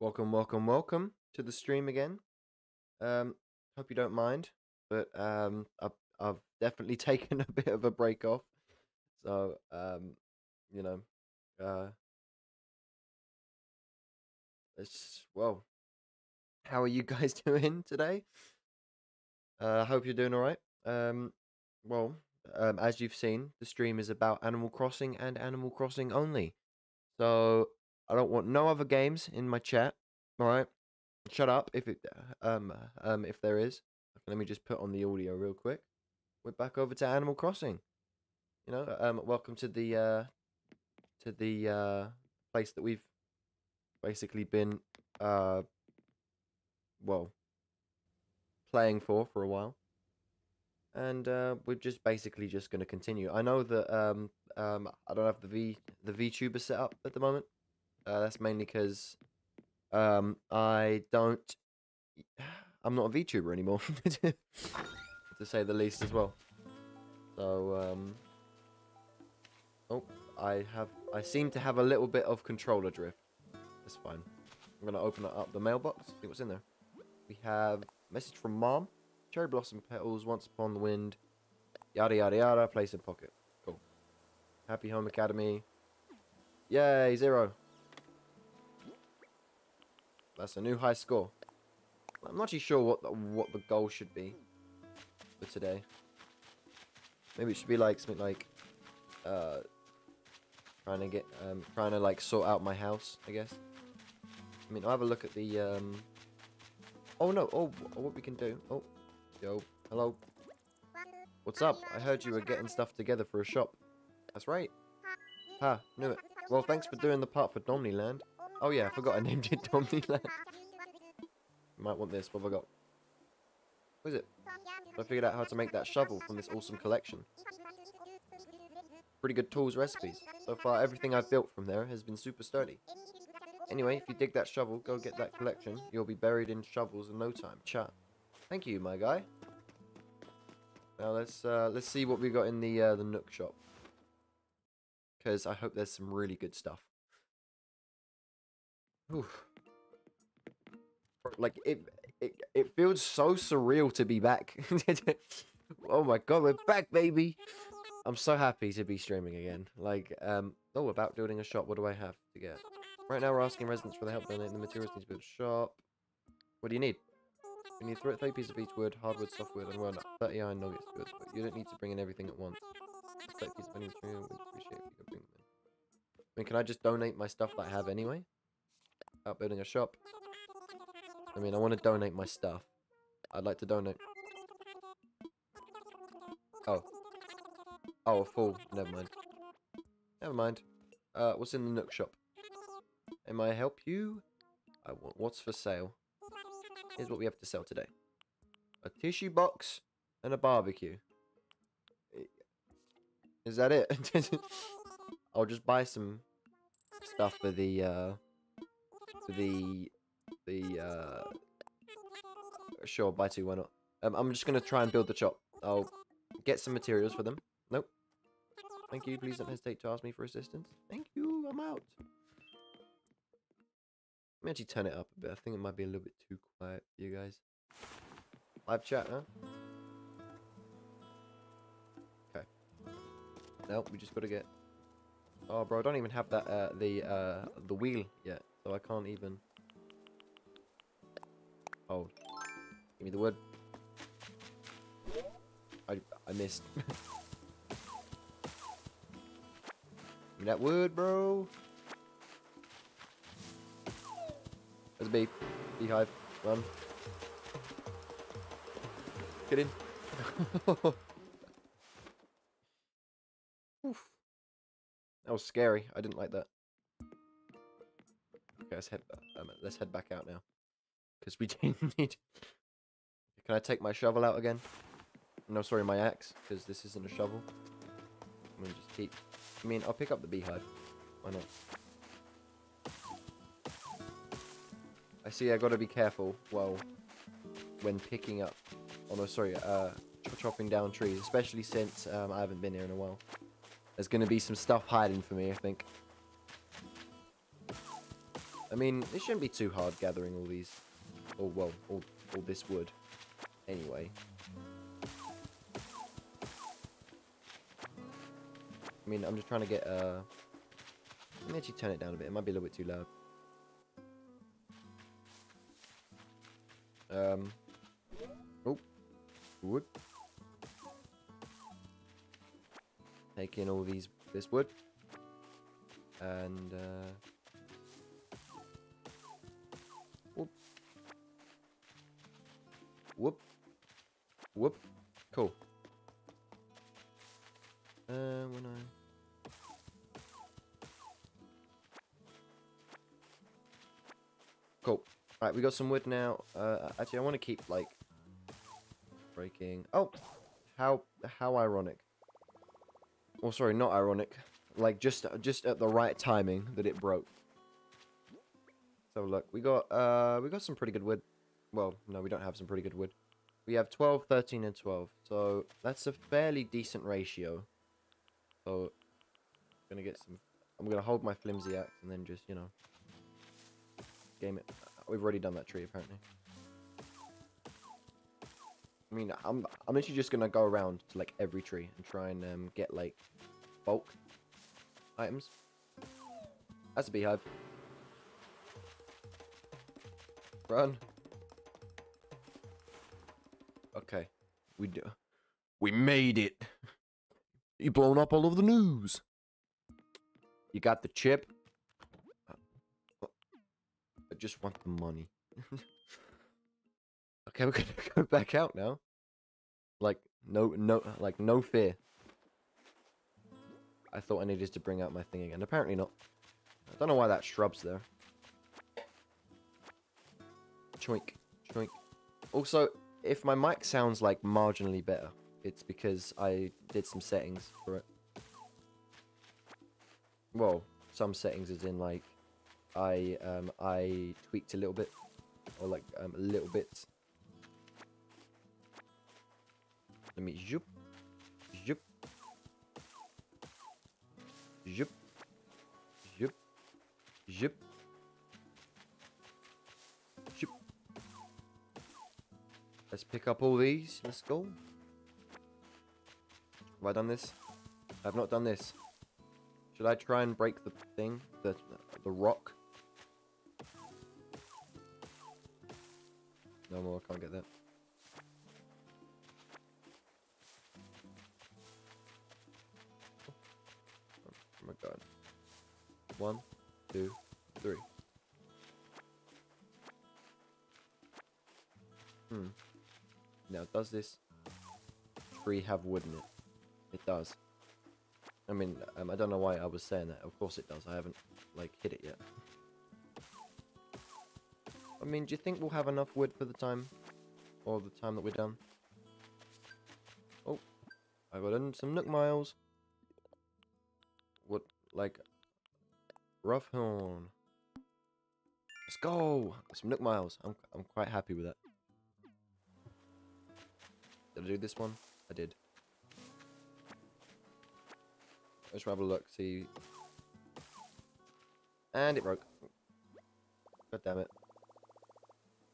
Welcome, welcome, welcome to the stream again. Um, hope you don't mind, but um, I've, I've definitely taken a bit of a break off. So, um, you know, uh, it's well. How are you guys doing today? Uh, hope you're doing all right. Um, well, um, as you've seen, the stream is about Animal Crossing and Animal Crossing only. So I don't want no other games in my chat. All right, shut up if it um um if there is. Let me just put on the audio real quick. We're back over to Animal Crossing. You know, um, welcome to the uh to the uh place that we've basically been uh well playing for for a while and uh, we're just basically just going to continue. I know that um, um, I don't have the V the VTuber set up at the moment. Uh, that's mainly because um, I don't. I'm not a VTuber anymore, to say the least, as well. So, um, oh, I have. I seem to have a little bit of controller drift. That's fine. I'm gonna open up the mailbox. See what's in there. We have message from mom. Cherry blossom petals, once upon the wind. Yada yada yada. Place in pocket. Cool. Happy Home Academy. Yay, zero. That's a new high score. I'm not too sure what the, what the goal should be for today. Maybe it should be like something like uh trying to get um trying to like sort out my house, I guess. I mean, I'll have a look at the um Oh no, oh what we can do. Oh, yo, hello. What's up? I heard you were getting stuff together for a shop. That's right. Ha, knew it. Well, thanks for doing the part for Domniland. Oh yeah, I forgot I named it Domniland. Might want this. What have I got? What is it? I figured out how to make that shovel from this awesome collection. Pretty good tools recipes. So far, everything I've built from there has been super sturdy. Anyway, if you dig that shovel, go get that collection. You'll be buried in shovels in no time. Chat. Thank you, my guy. Now let's uh, let's see what we got in the uh, the Nook shop. Because I hope there's some really good stuff. Oof. Like it, it, it feels so surreal to be back. oh my god, we're back, baby! I'm so happy to be streaming again. Like, um, oh, about building a shop. What do I have to get? Right now, we're asking residents for the help donating the materials need to build a shop. What do you need? We need three pieces of each wood, hardwood, softwood, and well, 30 iron nuggets. Good, but you don't need to bring in everything at once. Just 30 pieces of any material. Appreciate if you bring them in. I mean, can I just donate my stuff that I have anyway? Out building a shop. I mean, I want to donate my stuff. I'd like to donate. Oh. Oh, a full. Never mind. Never mind. Uh, what's in the Nook shop? Am I help you? I want. What's for sale? Here's what we have to sell today. A tissue box and a barbecue. Is that it? I'll just buy some stuff for the uh the the uh sure buy two why not? Um, i'm just gonna try and build the shop. I'll get some materials for them. Nope. Thank you. Please don't hesitate to ask me for assistance. Thank you. I'm out. Let me actually turn it up a bit. I think it might be a little bit too quiet for you guys. Live chat huh? Okay. No we just gotta get oh bro i don't even have that uh the uh the wheel yet so i can't even Hold. Give me the wood. I, I missed. Give me that wood, bro. There's a bee. Beehive. Run. Get in. That was scary. I didn't like that. Okay, let's head. Um, let's head back out now. Because we didn't need... Can I take my shovel out again? No, sorry, my axe. Because this isn't a shovel. I'm to just keep... I mean, I'll pick up the beehive. Why not? I see I got to be careful, well, when picking up... Oh, no, sorry. Uh, chopping down trees. Especially since um, I haven't been here in a while. There's going to be some stuff hiding for me, I think. I mean, it shouldn't be too hard gathering all these, or well, all, all this wood. Anyway. I mean, I'm just trying to get, uh... Let me actually turn it down a bit. It might be a little bit too loud. Um... Oh. Wood. Take in all these, this wood. And, uh... Whoop. Whoop. Cool. Uh, when I... Cool. Alright, we got some wood now. Uh, actually, I want to keep, like, breaking... Oh! How, how ironic. Oh, sorry, not ironic. Like, just, just at the right timing that it broke. So, look, we got, uh, we got some pretty good wood. Well, no, we don't have some pretty good wood. We have 12, 13, and 12. So, that's a fairly decent ratio. So, I'm gonna get some... I'm gonna hold my flimsy axe and then just, you know... Game it. We've already done that tree, apparently. I mean, I'm, I'm literally just gonna go around to, like, every tree and try and um, get, like, bulk items. That's a beehive. Run. Okay. We do. Uh, we made it. You blown up all over the news. You got the chip. Uh, uh, I just want the money. okay, we're gonna go back out now. Like no, no, like no fear. I thought I needed to bring out my thing again. Apparently not. I don't know why that shrub's there. Choink, choink. Also, if my mic sounds like marginally better, it's because I did some settings for it. Well, some settings is in like I um I tweaked a little bit or like um, a little bit. Let me zoop, zoop, zoop, zoop, zoop. Let's pick up all these. Let's go. Have I done this? I have not done this. Should I try and break the thing? The, the rock? No more, I can't get that. Oh my god. One, two, three. Hmm. Now, does this tree have wood in it? It does. I mean, um, I don't know why I was saying that. Of course it does. I haven't, like, hit it yet. I mean, do you think we'll have enough wood for the time? Or the time that we're done? Oh, I got in some Nook Miles. What, like, rough horn. Let's go! Some Nook Miles. I'm, I'm quite happy with that. Did I do this one? I did. Let's have a look, see. And it broke. God damn it.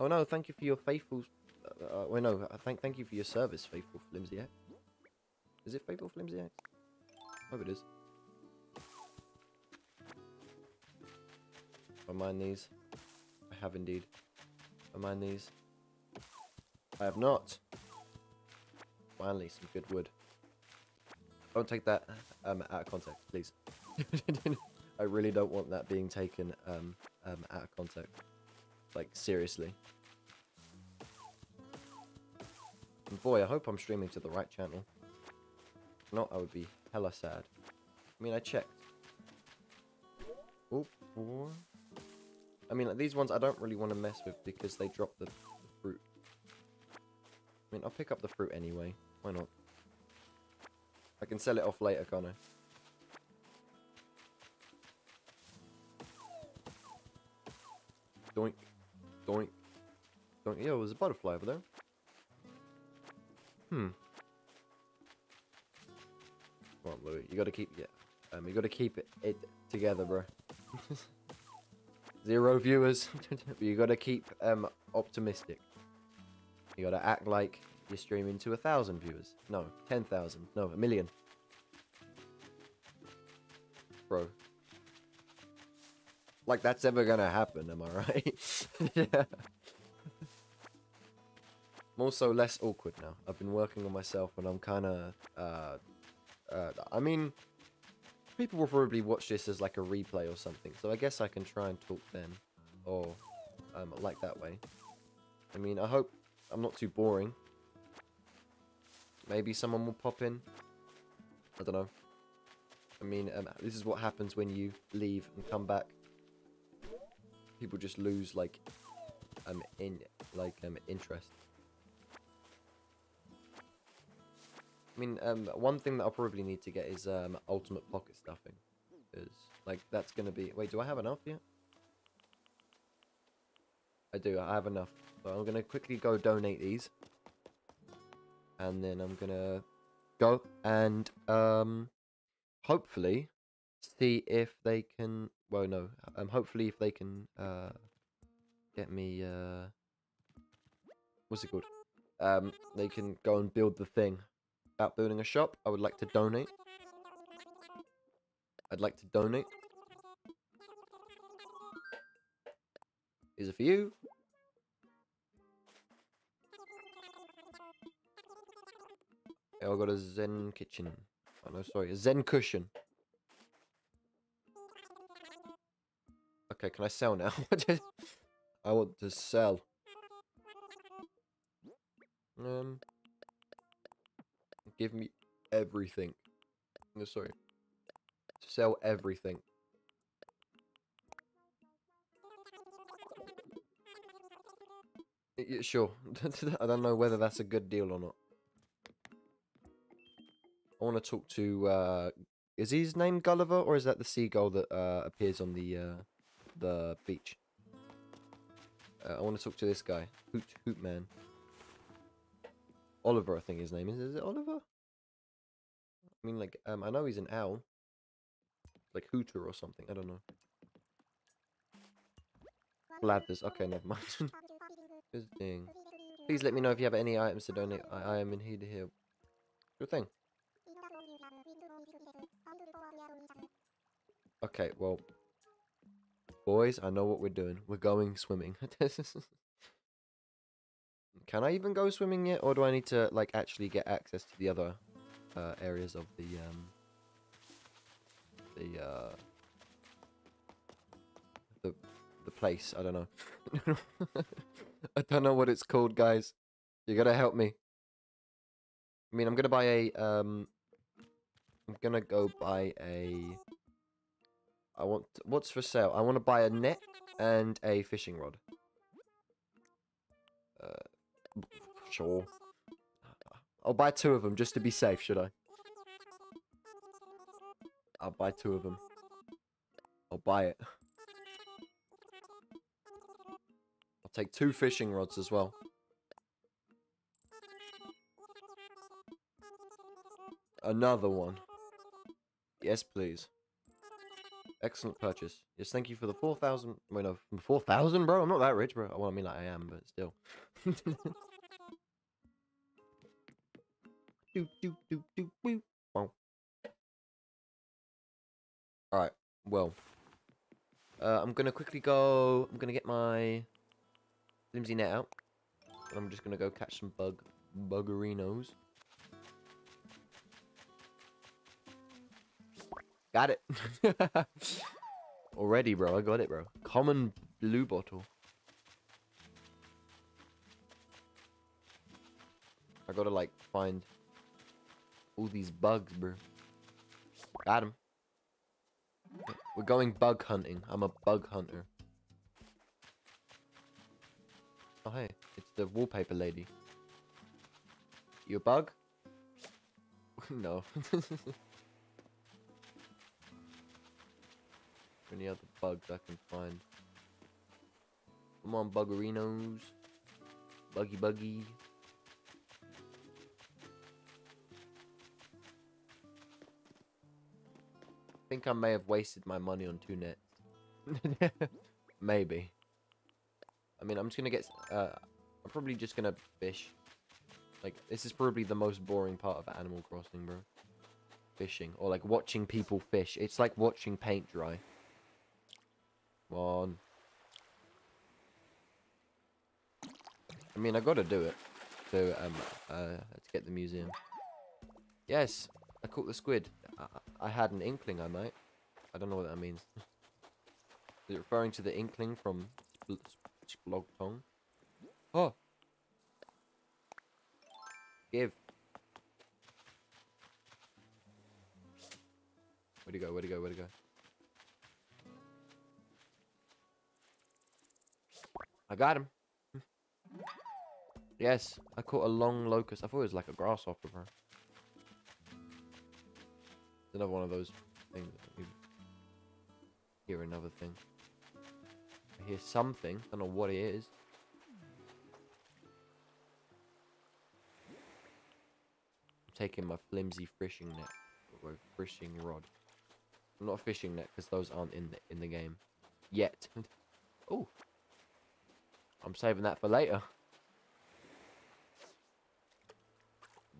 Oh no, thank you for your faithful... Uh, uh, well, no, uh, thank, thank you for your service, faithful Flimsy Axe. Is it faithful Flimsy Axe? hope it is. I mind these. I have indeed. I mind these. I have not. Finally, some good wood. Don't take that um, out of context, please. I really don't want that being taken um, um, out of context. Like, seriously. And boy, I hope I'm streaming to the right channel. If not, I would be hella sad. I mean, I checked. Oop. I mean, like, these ones I don't really want to mess with because they drop the, the fruit. I mean, I'll pick up the fruit anyway. Why not? I can sell it off later, can't I? Doink. Doink. Doink. Yeah, there's a butterfly over there. Hmm. Come on, Louis. You gotta keep... Yeah. Um, you gotta keep it, it together, bro. Zero viewers. you gotta keep um optimistic. You gotta act like you're streaming to a thousand viewers. No, ten thousand. No, a million. Bro. Like that's ever gonna happen, am I right? yeah. I'm also less awkward now. I've been working on myself and I'm kinda uh uh I mean people will probably watch this as like a replay or something, so I guess I can try and talk then. Or um like that way. I mean I hope I'm not too boring. Maybe someone will pop in. I don't know. I mean, um, this is what happens when you leave and come back. People just lose like, um, in like um interest. I mean, um, one thing that I'll probably need to get is um ultimate pocket stuffing, because like that's gonna be. Wait, do I have enough yet? I do. I have enough. So I'm gonna quickly go donate these, and then I'm gonna go and um hopefully see if they can. Well, no. Um, hopefully if they can uh get me uh what's it called? Um, they can go and build the thing. About building a shop, I would like to donate. I'd like to donate. Is it for you? I got a Zen kitchen. Oh no, sorry, a Zen cushion. Okay, can I sell now? I want to sell. Um, give me everything. No, sorry. Sell everything. Yeah, sure. I don't know whether that's a good deal or not. I want to talk to. Uh, is his name Gulliver, or is that the seagull that uh, appears on the uh, the beach? Uh, I want to talk to this guy, Hoot Hoot Man. Oliver, I think his name is. Is it Oliver? I mean, like, um, I know he's an owl. Like Hooter or something. I don't know. Blathers. Okay, never mind. Please let me know if you have any items to donate. I, I am in here to hear. Good thing. Okay, well, boys, I know what we're doing. We're going swimming. Can I even go swimming yet, or do I need to like actually get access to the other uh, areas of the um the uh the the place? I don't know. I don't know what it's called, guys. You gotta help me. I mean, I'm gonna buy a um. I'm gonna go buy a. I want. What's for sale? I want to buy a net and a fishing rod. Uh, sure. I'll buy two of them just to be safe, should I? I'll buy two of them. I'll buy it. I'll take two fishing rods as well. Another one. Yes, please. Excellent purchase. Yes, thank you for the 4,000. Wait, no, 4,000, bro? I'm not that rich, bro. Well, I mean, like, I am, but still. do, do, do, do, woo. Wow. Alright, well. Uh, I'm gonna quickly go... I'm gonna get my flimsy net out. And I'm just gonna go catch some bug... buggerinos. Got it. Already, bro. I got it, bro. Common blue bottle. I gotta, like, find all these bugs, bro. Got him. We're going bug hunting. I'm a bug hunter. Oh, hey. It's the wallpaper lady. You a bug? no. Any other bugs I can find? Come on, buggerinos. Buggy buggy. I think I may have wasted my money on two nets. Maybe. I mean, I'm just gonna get. Uh, I'm probably just gonna fish. Like, this is probably the most boring part of Animal Crossing, bro. Fishing. Or, like, watching people fish. It's like watching paint dry. Come on. I mean, I gotta do it. To, um, uh, to get the museum. Yes, I caught the squid. I, I had an inkling I might. I don't know what that means. Is it referring to the inkling from Splog Tong? Oh! Give. Where'd he go? Where'd he go? Where'd he go? I got him. yes, I caught a long locust. I thought it was like a grasshopper. It's another one of those things. Hear another thing. I hear something. I Don't know what it is. I'm taking my flimsy fishing net or fishing rod. I'm Not a fishing net because those aren't in the in the game yet. oh, I'm saving that for later.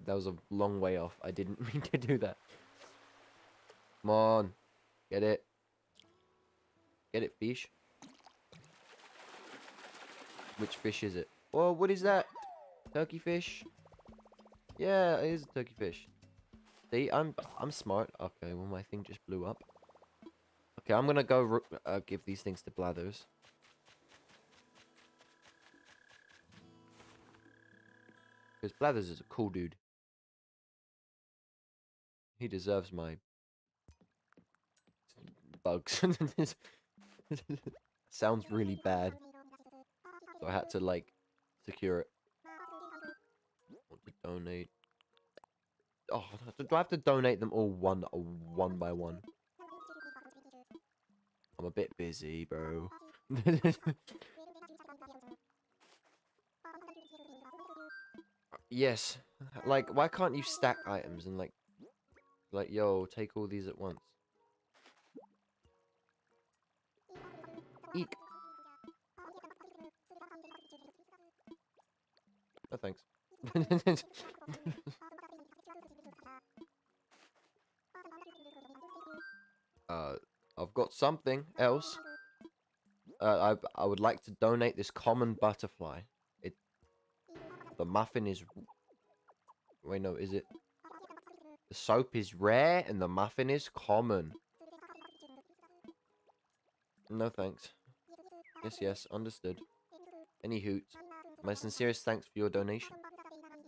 That was a long way off. I didn't mean to do that. Come on. Get it. Get it, fish. Which fish is it? Oh, what is that? Turkey fish? Yeah, it is a turkey fish. See, I'm I'm smart. Okay, well my thing just blew up. Okay, I'm gonna go uh, give these things to Blathers. Because Blathers is a cool dude. He deserves my bugs. Sounds really bad. So I had to like secure it. Want to donate. Oh, do I have to donate them all one one by one? I'm a bit busy, bro. yes. Like, why can't you stack items and like, like, yo, take all these at once? Eek. No thanks. uh, I've got something else. Uh, I I would like to donate this common butterfly. The muffin is. Wait, no, is it? The soap is rare and the muffin is common. No thanks. Yes, yes, understood. Any hoot. My sincerest thanks for your donation.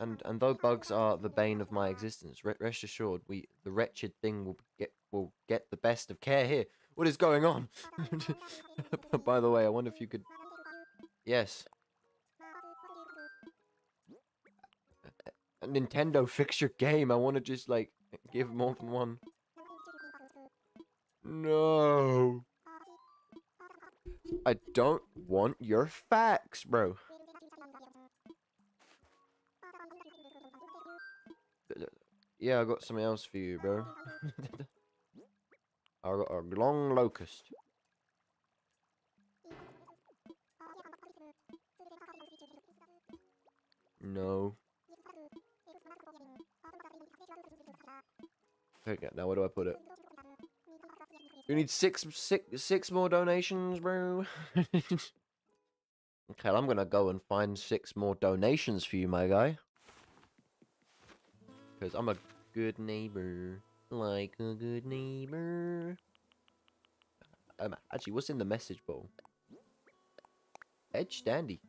And and though bugs are the bane of my existence, rest assured, we the wretched thing will get will get the best of care here. What is going on? By the way, I wonder if you could. Yes. Nintendo, fix your game. I want to just like give more than one. No. I don't want your facts, bro. Yeah, I got something else for you, bro. I got a long locust. No. Okay, now where do I put it? We need six, six, six more donations, bro. okay, I'm gonna go and find six more donations for you, my guy. Because I'm a good neighbor. Like a good neighbor. Um, actually, what's in the message bowl? Edge Dandy.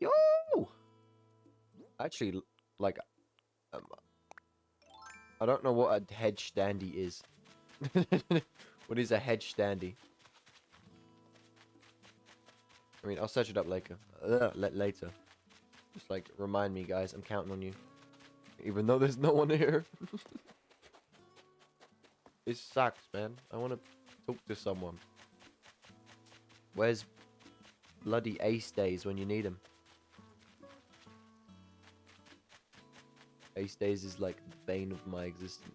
Yo! Actually, like, um, I don't know what a hedge standy is. what is a hedge standy? I mean, I'll search it up later. Uh, later. Just like remind me, guys. I'm counting on you. Even though there's no one here. it sucks, man. I want to talk to someone. Where's bloody Ace Days when you need him? Ace Days is like the bane of my existence.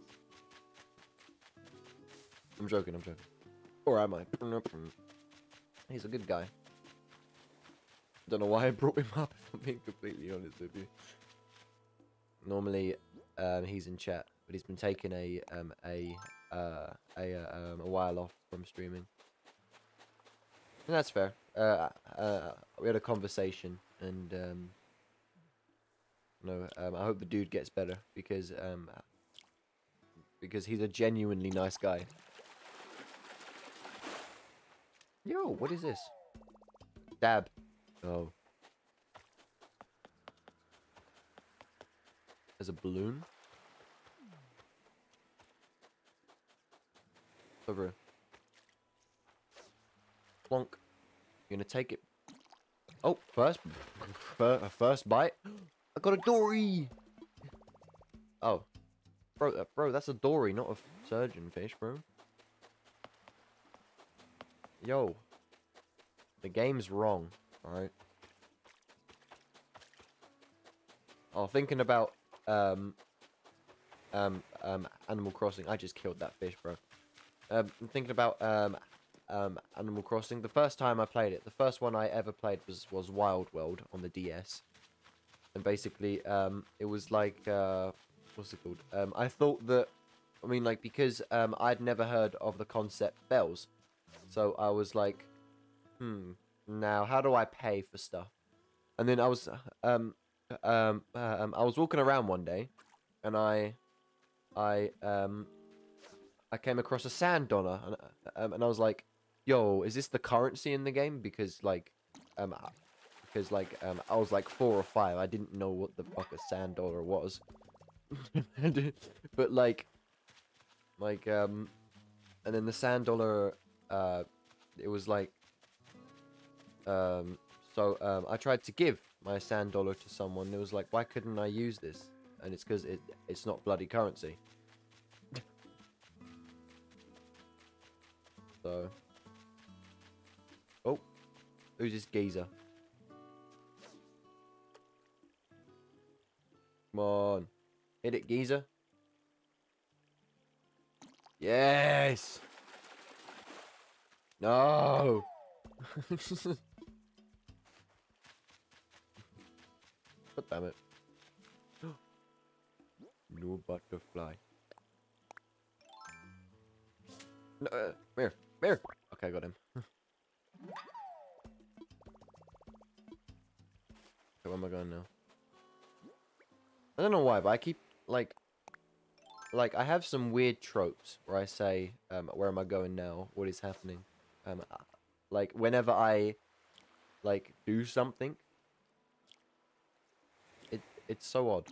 I'm joking, I'm joking. Or am I? He's a good guy. Don't know why I brought him up, if I'm being completely honest with you. Normally, um, he's in chat, but he's been taking a um, a uh, a uh, um, a while off from streaming. And that's fair. Uh, uh, we had a conversation, and um, no, um, I hope the dude gets better because um, because he's a genuinely nice guy. Yo, what is this? Dab. Oh. There's a balloon. Over. Plonk. You're gonna take it? Oh, first, fir- first bite. Got a dory. Oh, bro, uh, bro, that's a dory, not a surgeon fish, bro. Yo, the game's wrong. All right. Oh, thinking about um, um, um, Animal Crossing. I just killed that fish, bro. Um, I'm thinking about um, um, Animal Crossing. The first time I played it, the first one I ever played was was Wild World on the DS, and basically, um, it was like uh, what's it called? Um, I thought that, I mean, like because um, I'd never heard of the concept bells, so I was like, hmm, now how do I pay for stuff? And then I was um um um I was walking around one day, and I I um I came across a sand dollar, and, um, and I was like, "Yo, is this the currency in the game?" Because like, um, because like um I was like four or five. I didn't know what the fuck a sand dollar was, but like, like um, and then the sand dollar uh, it was like um, so um, I tried to give my sand dollar to someone. It was like, why couldn't I use this? And it's because it it's not bloody currency. so, oh, who's this geezer? Come on, hit it, geezer. Yes. No. God damn it. no butterfly. No, uh. Okay, I got him. okay, where am I going now? I don't know why, but I keep, like... Like, I have some weird tropes where I say, um, where am I going now? What is happening? Um, uh, like, whenever I, like, do something, it it's so odd.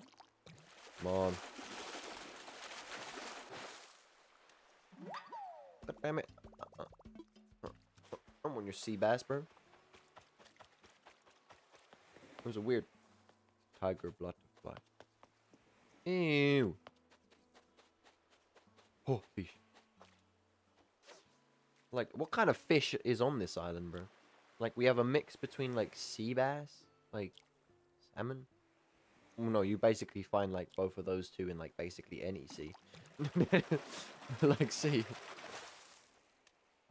Come on. God damn it. Uh, uh, I'm on your sea bass, bro. There's a weird tiger butterfly. Ew. Oh, fish. Like, what kind of fish is on this island, bro? Like, we have a mix between, like, sea bass, like, salmon. Well, no, you basically find, like, both of those two in, like, basically any sea. like, sea.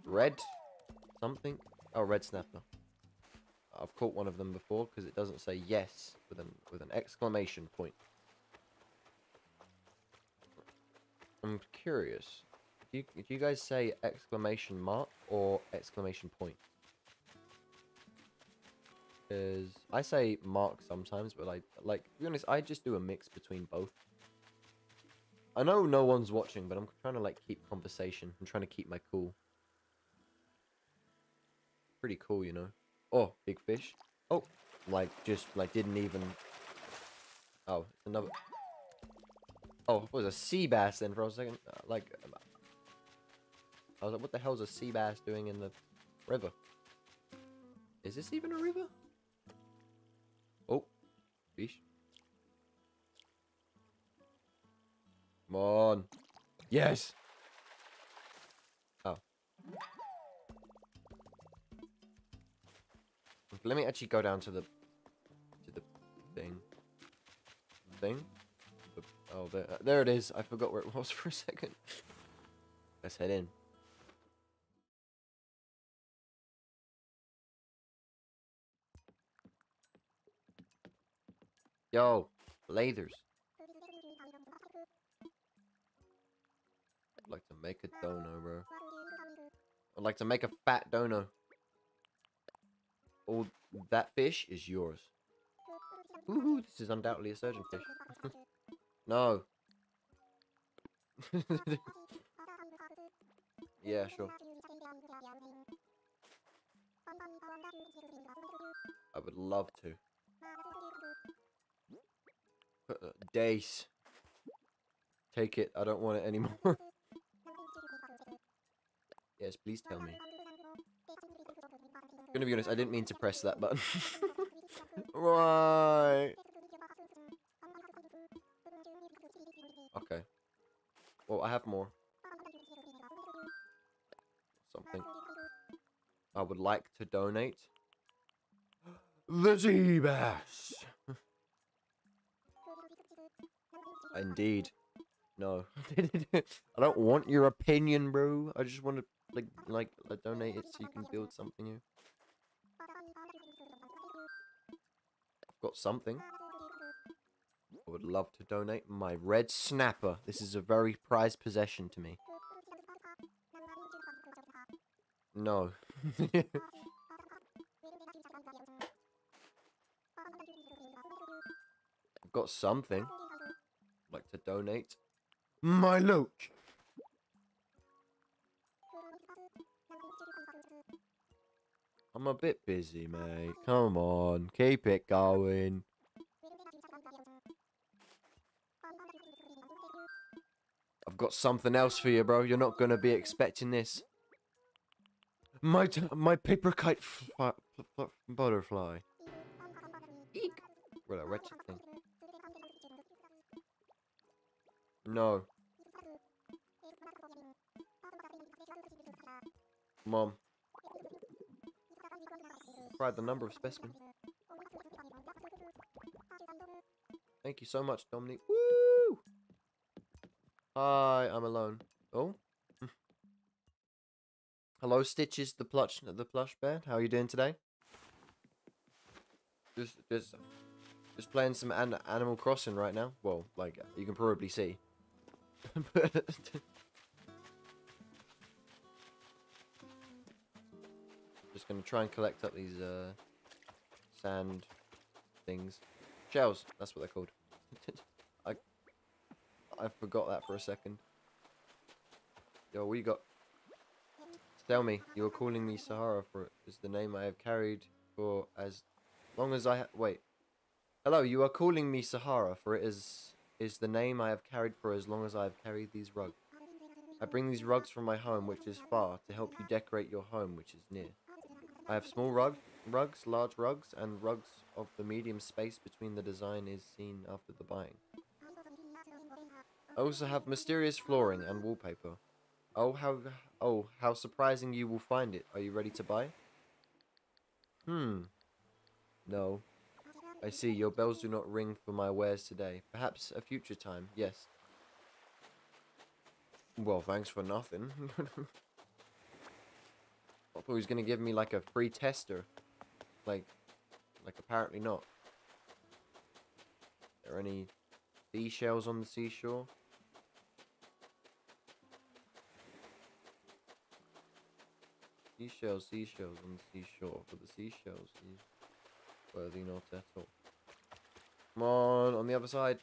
Red something? Oh, red snapper. I've caught one of them before because it doesn't say yes with an with an exclamation point. I'm curious. Do you, do you guys say exclamation mark or exclamation point? Because I say mark sometimes, but like, like to be honest, I just do a mix between both. I know no one's watching, but I'm trying to like keep conversation. I'm trying to keep my cool. Pretty cool, you know. Oh, big fish. Oh, like just like didn't even. Oh, another. Oh, it was a sea bass then for a second. Uh, like, I was like, what the hell is a sea bass doing in the river? Is this even a river? Oh, fish. Come on. Yes. Oh. Let me actually go down to the to the thing. Thing. Oh, there, uh, there it is. I forgot where it was for a second. Let's head in. Yo, Blathers. I'd like to make a dono, bro. I'd like to make a fat dono. All that fish is yours. Ooh, this is undoubtedly a surgeon fish. no. yeah, sure. I would love to. Dace. Take it. I don't want it anymore. yes, please tell me. I'm Gonna be honest, I didn't mean to press that button. right. I have more. Something. I would like to donate. The sea bass. Indeed. No. I don't want your opinion, bro. I just want to like like uh, donate it so you can build something new. I've got something. I would love to donate my red snapper. This is a very prized possession to me. No. I've got something. I'd like to donate. My loach. I'm a bit busy, mate. Come on, keep it going. Got something else for you, bro. You're not gonna be expecting this. My my paper kite butterfly. Eek. What a wretched thing. No. Mom. Tried the number of specimens. Thank you so much, Dominic. Woo! Hi, I'm alone. Oh. Hello, Stitches, the plush, the plush bear. How are you doing today? Just, just, just playing some an Animal Crossing right now. Well, like you can probably see. just gonna try and collect up these uh, sand things, shells. That's what they're called. I, forgot that for a second. Yo, you got? Tell me, you are calling me Saharah for it is the name I have carried for as long as I wait. Hello, you are calling me Saharah for it is is the name I have carried for as long as I have carried these rugs. I bring these rugs from my home, which is far, to help you decorate your home, which is near. I have small rug, rugs, large rugs, and rugs of the medium space between the design is seen after the buying. I also have mysterious flooring and wallpaper. Oh, how oh how surprising you will find it. Are you ready to buy? Hmm. No. I see, your bells do not ring for my wares today. Perhaps a future time, yes. Well, thanks for nothing. I thought he was going to give me, like, a free tester. Like, like, apparently not. Are there any seashells on the seashore? Seashells, seashells on the seashore. For the seashells, worthy not at all. Come on, on the other side.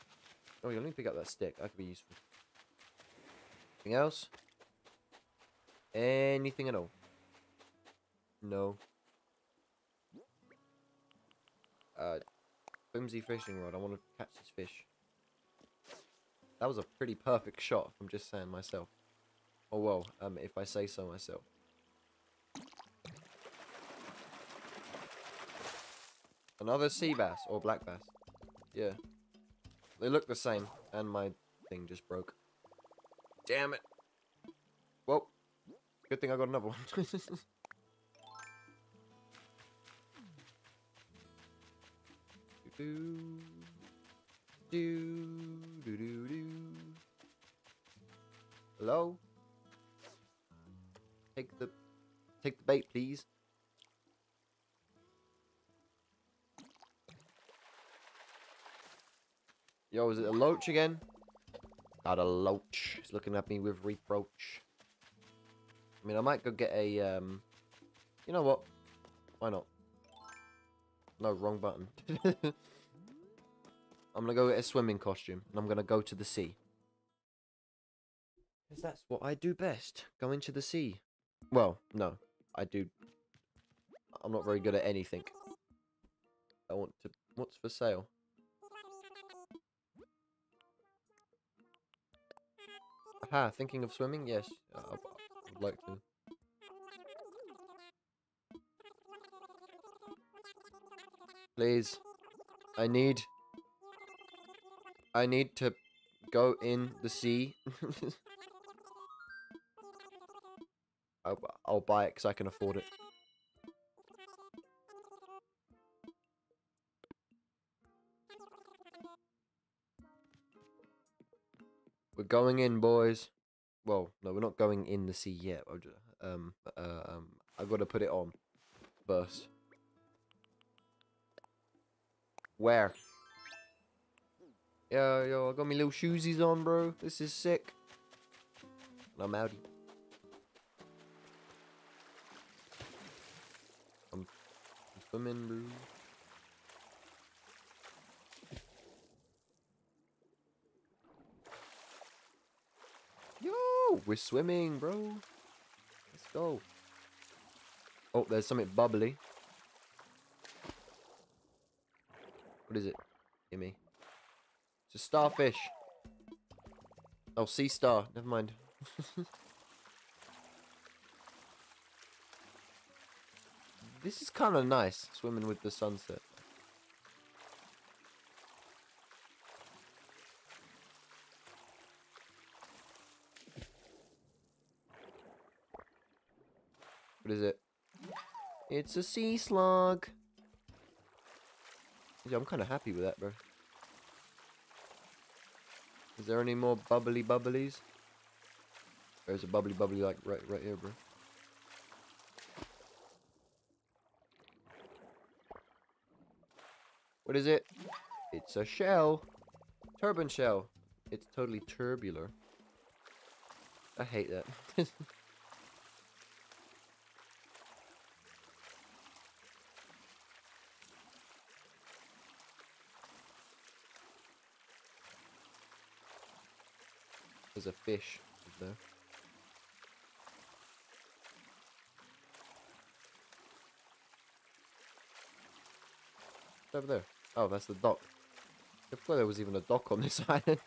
Oh, you only pick up that stick. That could be useful. Anything else? Anything at all? No. Uh, flimsy fishing rod. I want to catch this fish. That was a pretty perfect shot, I'm just saying myself. Oh well, um, if I say so myself. Another sea bass or black bass. Yeah. They look the same, and my thing just broke. Damn it. Well, good thing I got another one. do, do, do, do, do. Hello? Take the, take the bait, please. Yo, is it a loach again? Not a loach. He's looking at me with reproach. I mean, I might go get a, um... You know what? Why not? No, wrong button. I'm gonna go get a swimming costume, and I'm gonna go to the sea. Because that's what I do best. Go into the sea. Well, no. I do... I'm not very good at anything. I want to... What's for sale? Aha, thinking of swimming? Yes, uh, I, I would like to. Please. I need... I need to go in the sea. I'll, I'll buy it because I can afford it. Going in, boys. Well, no, we're not going in the sea yet. Um, uh, um, I've got to put it on first. Where? Yo, yo, I got my little shoesies on, bro. This is sick. I'm outie. I'm swimming, bro. We're swimming, bro. Let's go. Oh, there's something bubbly. What is it? Gimme. It's a starfish. Oh, sea star. Never mind. this is kind of nice, swimming with the sunset. What is it? It's a sea slug. Yeah, I'm kind of happy with that, bro. Is there any more bubbly bubblies? There's a bubbly bubbly like right right here, bro. What is it? It's a shell. Turban shell. It's totally turbular. I hate that. There's a fish there. Over there. Oh, that's the dock. I there was even a dock on this island.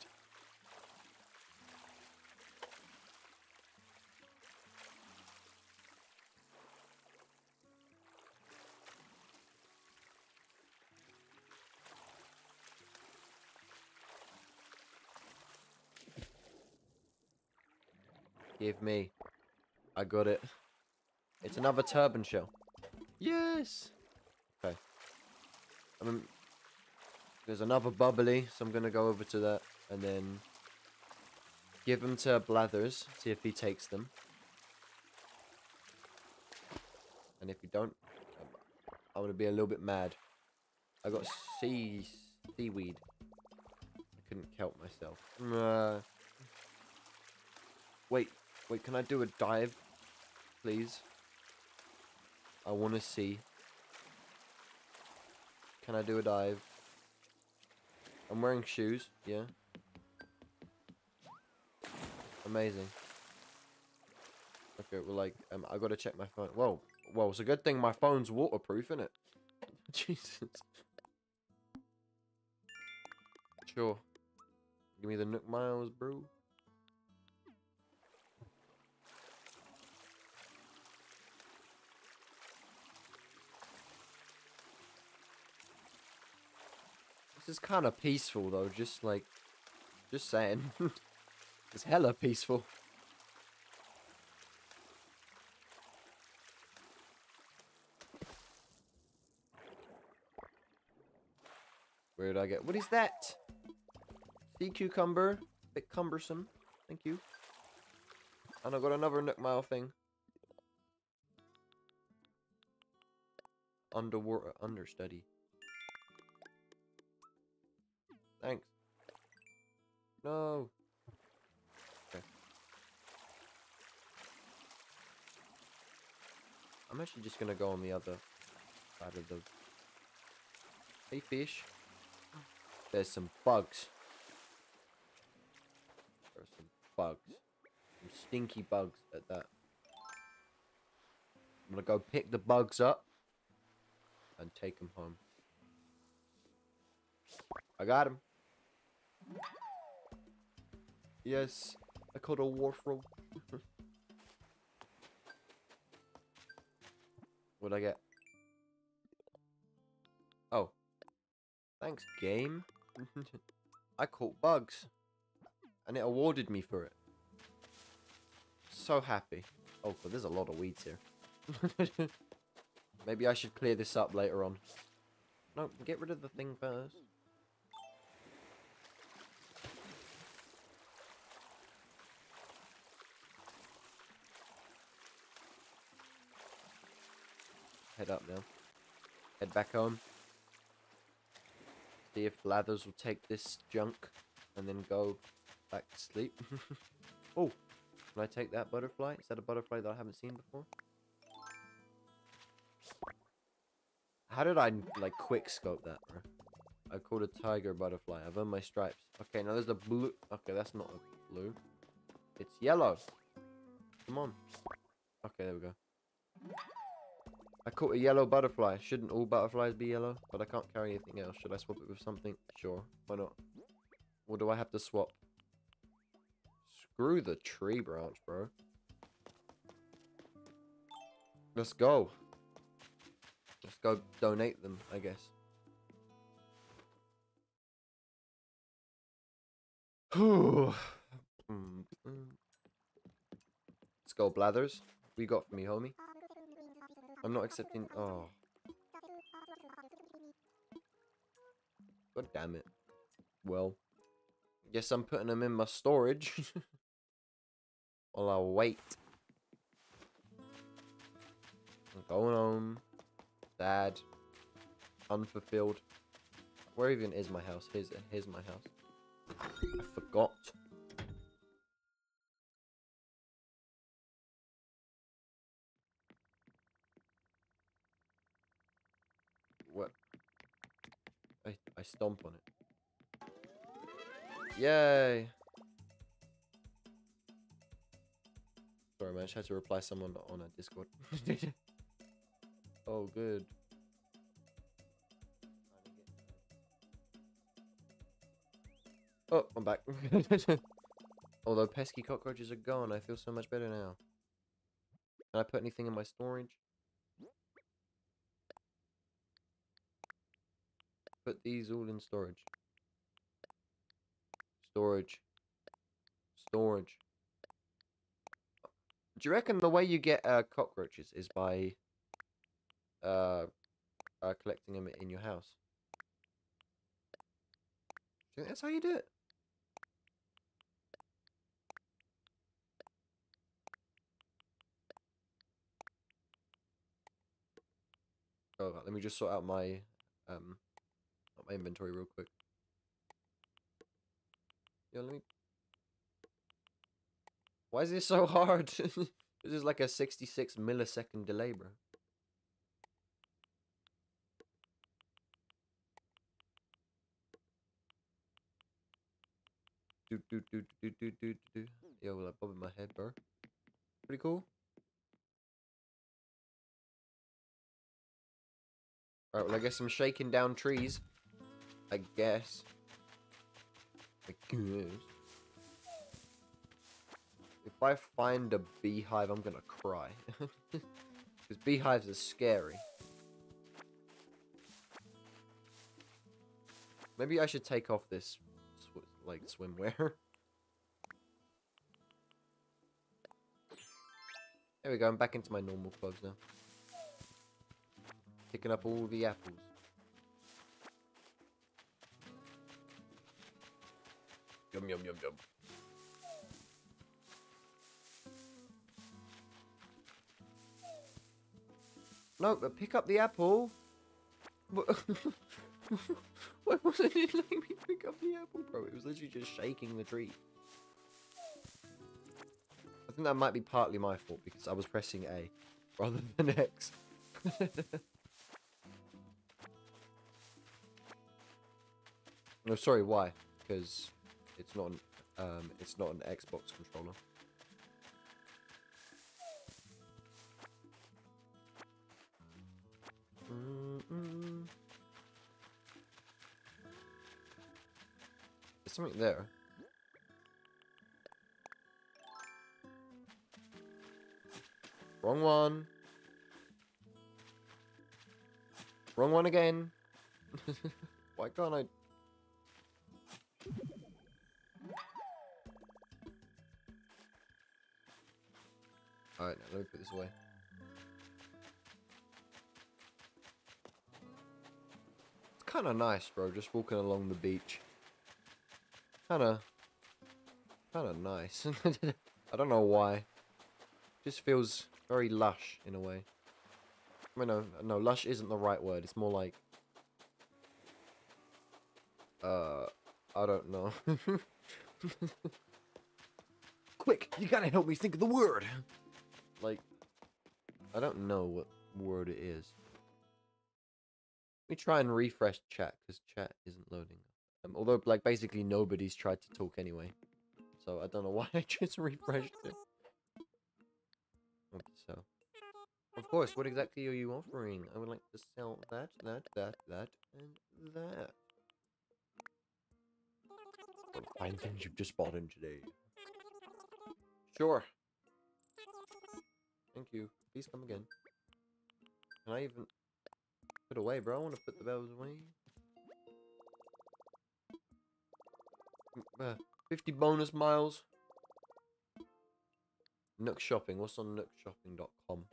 Give me. I got it. It's another turban shell. Yes! Okay. I mean, there's another bubbly, so I'm going to go over to that and then give them to Blathers, see if he takes them. And if he don't, I'm going to be a little bit mad. I got sea seaweed. I couldn't help myself. Uh, wait, wait, can I do a dive, please? I want to see. Can I do a dive? I'm wearing shoes, yeah. Amazing. Okay, well, like, um, I gotta check my phone. Whoa, whoa, it's a good thing my phone's waterproof, isn't it? Jesus. Sure. Give me the Nook Miles, bro. Is kind of peaceful, though. Just like, just saying. it's hella peaceful. Where did I get? What is that? Sea cucumber. Bit cumbersome. Thank you. And I got another Nook Mile thing. Underwater understudy. No. Okay. I'm actually just gonna go on the other side of the. Hey, fish. There's some bugs. There's some bugs. Some stinky bugs at that. I'm gonna go pick the bugs up and take them home. I got him. Yes, I caught a warfrog. What'd I get? Oh. Thanks, game. I caught bugs. And it awarded me for it. So happy. Oh, but there's a lot of weeds here. Maybe I should clear this up later on. No, get rid of the thing first. Head up now. Head back home. See if Blathers will take this junk and then go back to sleep. oh, can I take that butterfly? Is that a butterfly that I haven't seen before? How did I, like, quick scope that, bro? I called a tiger butterfly. I've earned my stripes. Okay, now there's a blue. Okay, that's not a blue. It's yellow. Come on. Okay, there we go. I caught a yellow butterfly. Shouldn't all butterflies be yellow? But I can't carry anything else. Should I swap it with something? Sure. Why not? Or do I have to swap? Screw the tree branch, bro. Let's go. Let's go donate them, I guess. Mm, mm. Let's go, Blathers. We got me, homie. I'm not accepting. Oh. God damn it. Well. Guess I'm putting them in my storage. While I wait. I'm going home. Sad. Unfulfilled. Where even is my house? Here's, here's my house. I forgot. I, stomp on it. Yay! Sorry, man. I just had to reply someone on a Discord. oh, good. Oh, I'm back. Although pesky cockroaches are gone, I feel so much better now. Can I put anything in my storage? Put these all in storage. Storage. Storage. Do you reckon the way you get uh, cockroaches is by uh, uh, collecting them in your house? Do you think that's how you do it? Oh, let me just sort out my um my inventory real quick. Yo, let me. Why is this so hard? this is like a 66 millisecond delay, bro. Do do do do do do do. Yo, like bobbing my head, bro. Pretty cool. Alright, well I guess I'm shaking down trees. I guess. I guess. If I find a beehive, I'm gonna cry. Because beehives are scary. Maybe I should take off this, sw like, swimwear. there we go, I'm back into my normal clothes now. Picking up all the apples. Yum, yum, yum, yum. No, but pick up the apple. Why wasn't it letting me pick up the apple, bro? It was literally just shaking the tree. I think that might be partly my fault because I was pressing A rather than X. no, sorry, why? Because it's not an um, it's not an Xbox controller. There's something there. Wrong one. Wrong one again. Why can't I? Alright, let me put this away. It's kind of nice, bro, just walking along the beach. Kind of, kind of nice. I don't know why. Just feels very lush in a way. I mean, no, no, lush isn't the right word. It's more like, uh, I don't know. Quick, you gotta help me think of the word. Like, I don't know what word it is. Let me try and refresh chat because chat isn't loading. Um, although, like, basically nobody's tried to talk anyway. So I don't know why I just refreshed it. To? Of course, what exactly are you offering? I would like to sell that, that, that, that, and that. What fine things you've just bought in today. Sure. Thank you. Please come again. Can I even put away, bro? I want to put the bells away. Mm, Uh, 50 bonus miles. Nook Shopping. What's on nookshopping.com?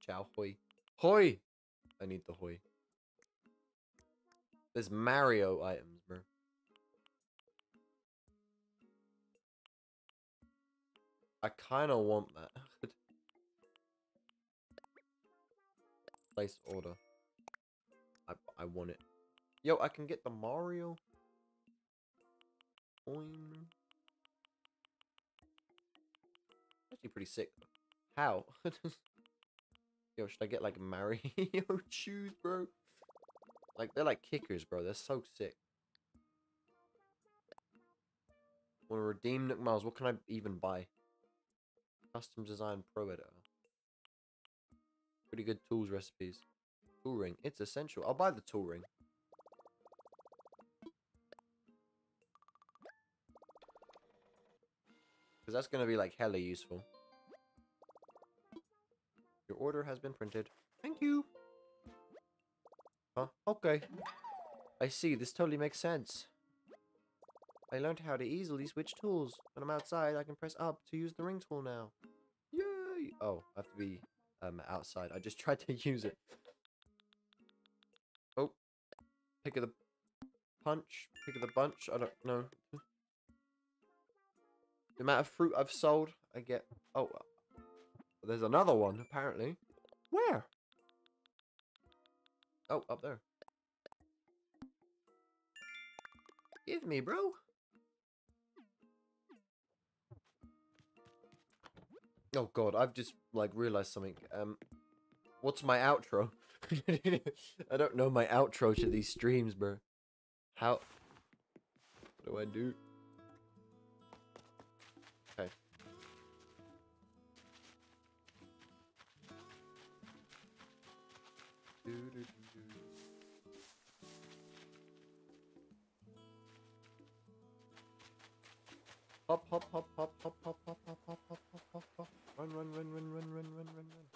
Ciao, hoi. Hoi! I need the hoi. There's Mario items, bro. I kind of want that. Place order. I I want it. Yo, I can get the Mario. Actually, pretty sick. How? Yo, should I get like Mario shoes, bro? Like they're like kickers, bro. They're so sick. Want to redeem Nook Miles? What can I even buy? Custom design pro editor. Uh. Pretty good tools recipes. Tool ring. It's essential. I'll buy the tool ring. Because that's going to be like hella useful. Your order has been printed. Thank you. Huh? Okay. I see. This totally makes sense. I learned how to easily switch tools. When I'm outside, I can press up to use the ring tool now. Oh, I have to be um outside. I just tried to use it. Oh. Pick of the punch. Pick of the bunch. I don't know. The amount of fruit I've sold, I get... Oh, there's another one, apparently. Where? Oh, up there. Give me, bro. Oh god, I've just like realized something. Um, what's my outro? I don't know my outro to these streams, bro. How? What do I do? Hop, hop, hop, hop, hop, hop, hop, hop, hop, hop, hop, hop, hop. Run, run, run, run, run, run, run, run, run.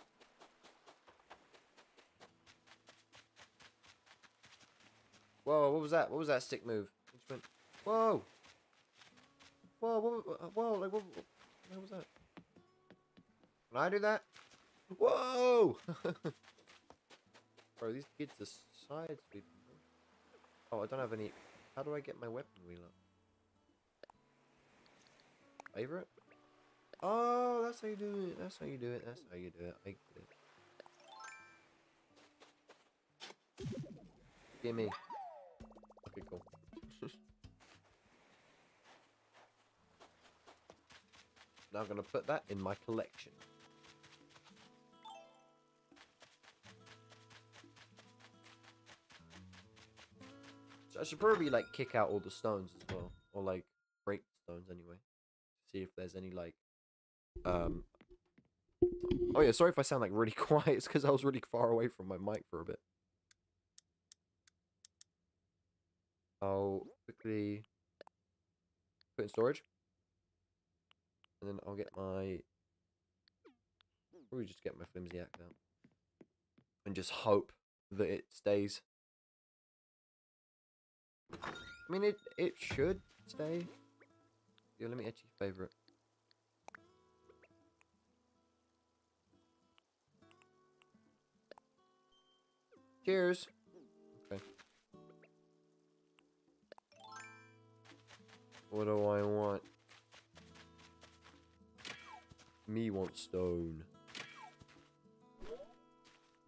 Whoa, what was that? What was that stick move? It just went, whoa! Whoa, whoa, whoa, like, what, what was that? Can I do that? Whoa! Bro, these kids are side sweeping. Oh, I don't have any. How do I get my weapon up? Favorite? Oh, that's how you do it. That's how you do it. That's how you do it. I get it. Gimme. Okay, cool. now I'm gonna put that in my collection. So I should probably like kick out all the stones as well, or like break the stones anyway. See if there's any like, um. Oh yeah, sorry if I sound like really quiet. It's because I was really far away from my mic for a bit. I'll quickly put in storage, and then I'll get my. Probably just get my flimsy axe out, and just hope that it stays. I mean, it it should stay. Let me actually favorite. Cheers. Okay. What do I want? Me want stone.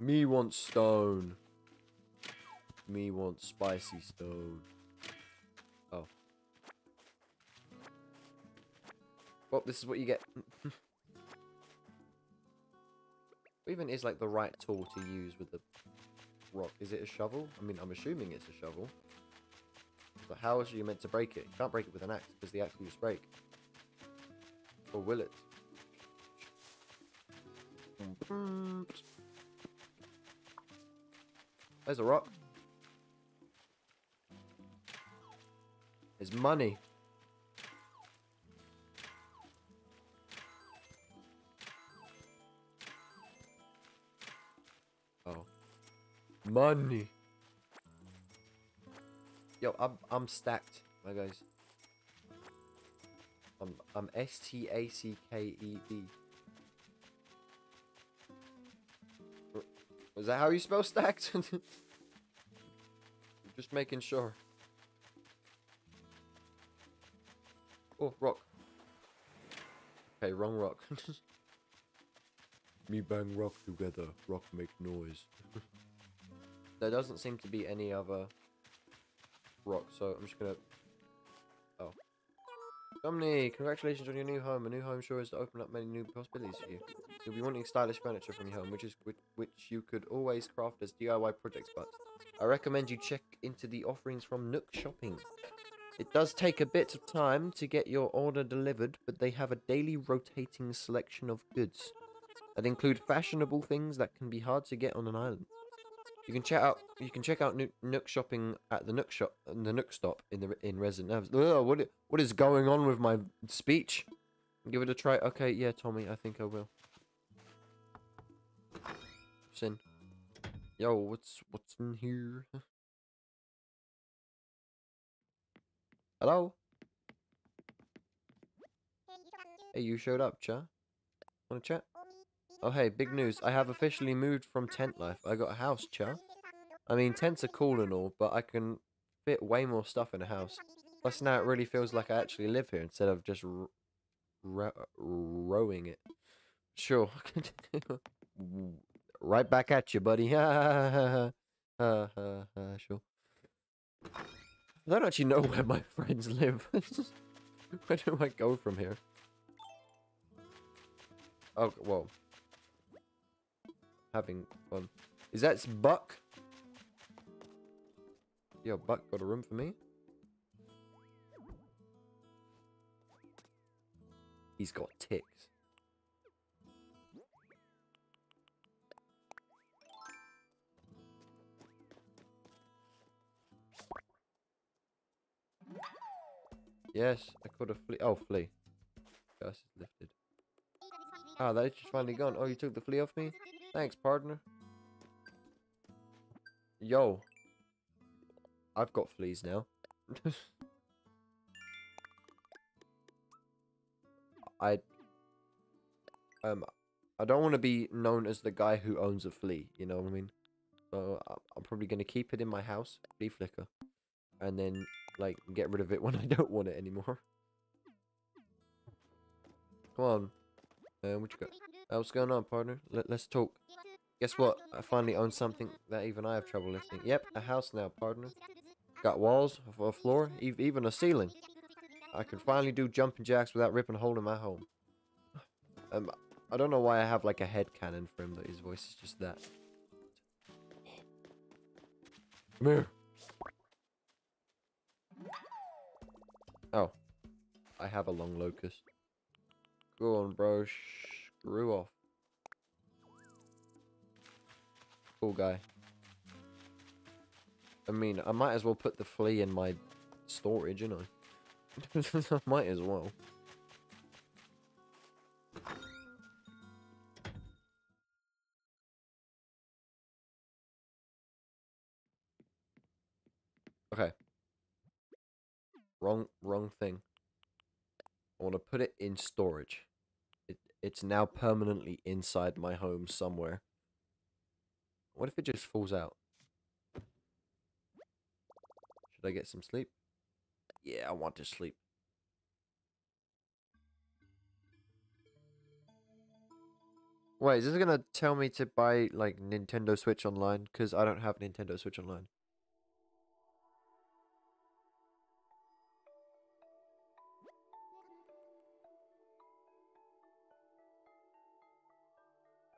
Me want stone. Me want spicy stone. Well, this is what you get. what even is like the right tool to use with the rock? Is it a shovel? I mean, I'm assuming it's a shovel. But how else are you meant to break it? You can't break it with an axe because the axe will just break. Or will it? There's a rock. There's money. Money. Yo, I'm I'm stacked, my guys. I'm I'm S T A C K E D. Was that how you spell stacked? Just making sure. Oh, rock. Okay, wrong rock. Me bang rock together. Rock make noise. there doesn't seem to be any other rock, so I'm just gonna... Oh. Domini, congratulations on your new home. A new home sure is to open up many new possibilities for you. You'll be wanting stylish furniture from your home, which is which, which you could always craft as DIY projects, but I recommend you check into the offerings from Nook Shopping. It does take a bit of time to get your order delivered, but they have a daily rotating selection of goods that include fashionable things that can be hard to get on an island. You can check out you can check out Nook, shopping at the Nook shop the Nook stop in the in Resident Evil. What what is going on with my speech? Give it a try. Okay, yeah, Tommy, I think I will. Sin. Yo, what's what's in here? Hello? Hey, you showed up, cha? Wanna chat? Oh, hey, big news. I have officially moved from tent life. I got a house, cha. I mean, tents are cool and all, but I can fit way more stuff in a house. Plus, now it really feels like I actually live here instead of just rowing it. Sure. right back at you, buddy. Ha ha ha. Sure. I don't actually know where my friends live. where do I go from here? Oh, whoa. Having fun. Is that Buck? Yo, Buck got a room for me? He's got ticks. Yes, I caught a flea. Oh, flea. Curse is lifted. Ah, that's just finally gone. Oh, you took the flea off me? Thanks, partner. Yo. I've got fleas now. I... Um, I don't want to be known as the guy who owns a flea, you know what I mean? So, I'm probably going to keep it in my house, flea flicker. And then like get rid of it when I don't want it anymore. Come on. Uh, what you got? Uh, what's going on, partner? Let, let's talk. Guess what? I finally own something that even I have trouble lifting. Yep, a house now, partner. Got walls, a floor, even a ceiling. I can finally do jumping jacks without ripping a hole in my home. Um, I don't know why I have like a head cannon for him, but his voice is just that. Come here. Oh. I have a long locust. Go on, bro. Screw off. Cool guy. I mean, I might as well put the flea in my storage, you know. I might as well. Okay. Wrong, wrong thing. I want to put it in storage. It, it's now permanently inside my home somewhere. What if it just falls out? Should I get some sleep? Yeah, I want to sleep. Wait, is this gonna tell me to buy, like, Nintendo Switch Online? Because I don't have Nintendo Switch Online.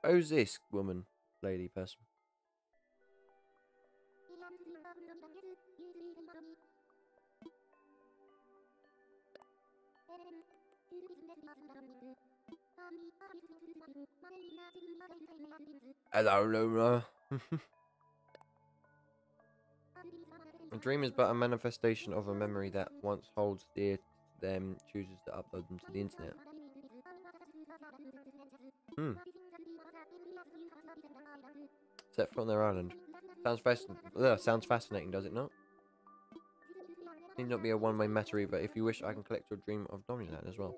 Who's this woman, lady, person? Hello, Luna. a dream is but a manifestation of a memory that once holds dear to them, chooses to upload them to the internet. Hmm. Set from their island. Sounds fascinating. Ugh, sounds fascinating, does it not? Need not be a one-way matter either. If you wish, I can collect your dream of Domiland as well.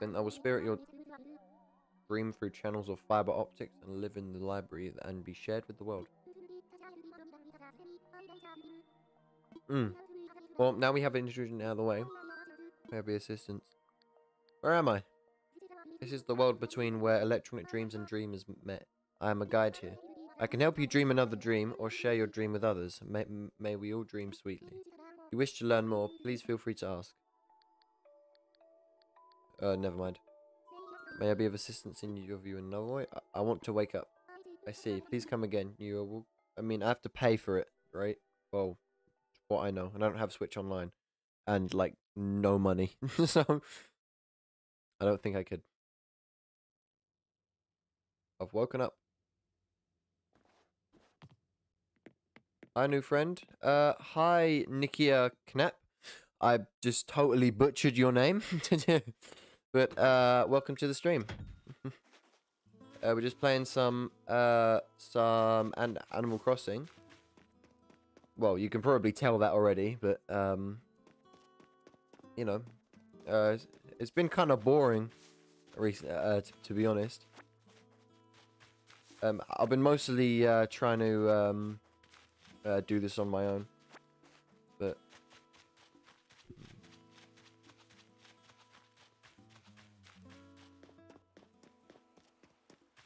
Then I will spirit your dream through channels of fiber optics and live in the library and be shared with the world. Hmm. Well, now we have an intrusion out of the way. Maybe assistance. Where am I? This is the world between where electronic dreams and dreamers met. I am a guide here. I can help you dream another dream or share your dream with others. May, may we all dream sweetly. If you wish to learn more, please feel free to ask. Uh, never mind. May I be of assistance in your view in another way? I, I want to wake up. I see. Please come again. You will. I mean, I have to pay for it, right? Well, what I know, and I don't have Switch Online, and like no money, so I don't think I could. I've woken up. Hi, new friend. Uh, hi, Nikia Knapp. I just totally butchered your name. but, uh, welcome to the stream. uh, we're just playing some, uh, some and Animal Crossing. Well, you can probably tell that already, but, um, you know, uh, it's been kind of boring, uh, to be honest. Um, I've been mostly uh, trying to um, uh, do this on my own, but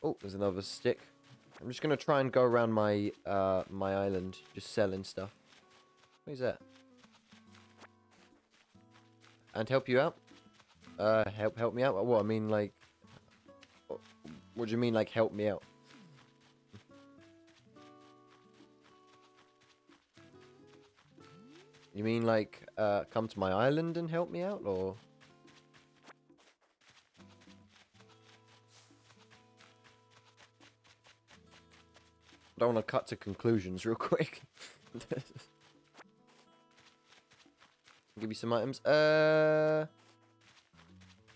oh, there's another stick. I'm just gonna try and go around my uh, my island, just selling stuff. What is that? And help you out? Uh, help help me out? What I mean, like, what do you mean, like, help me out? You mean like uh, come to my island and help me out, or? I don't want to cut to conclusions real quick. Give you some items. Uh,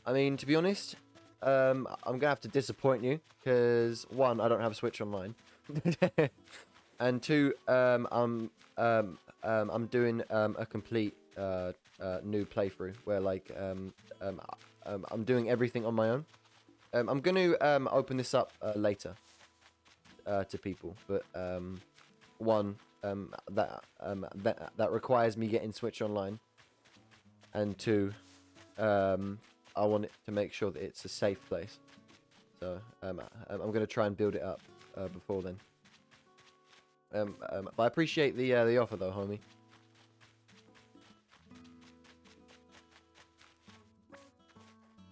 I mean, to be honest, um, I'm gonna have to disappoint you because one, I don't have a Switch online, and two, um, I'm um, um, I'm doing um, a complete uh, uh, new playthrough where like um, um, um, I'm doing everything on my own. Um, I'm going to open this up uh, later uh, to people, but one that that that requires me getting Switch Online, and two, I want to make sure that it's a safe place. So I'm going to try and build it up uh, before then. Um, um, but I appreciate the uh, the offer though, homie.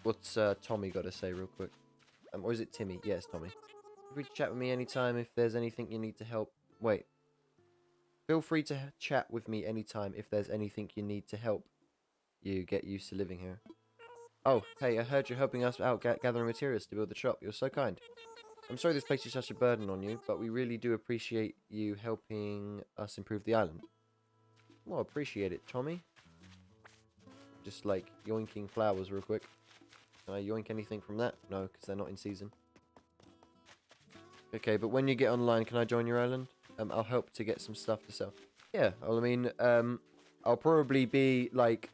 What's uh, Tommy got to say real quick? Um, or is it Timmy? Yes, Tommy. Feel free to chat with me anytime if there's anything you need to help. Wait. Feel free to chat with me anytime if there's anything you need to help you get used to living here. Oh, hey, I heard you're helping us out gathering materials to build the shop. You're so kind. I'm sorry this place is such a burden on you, but we really do appreciate you helping us improve the island. Well, appreciate it, Tommy. Just like yoinking flowers real quick. Can I yoink anything from that? No, because they're not in season. Okay, but when you get online, can I join your island? Um, I'll help to get some stuff to sell. Yeah, well, I mean, um, I'll probably be like,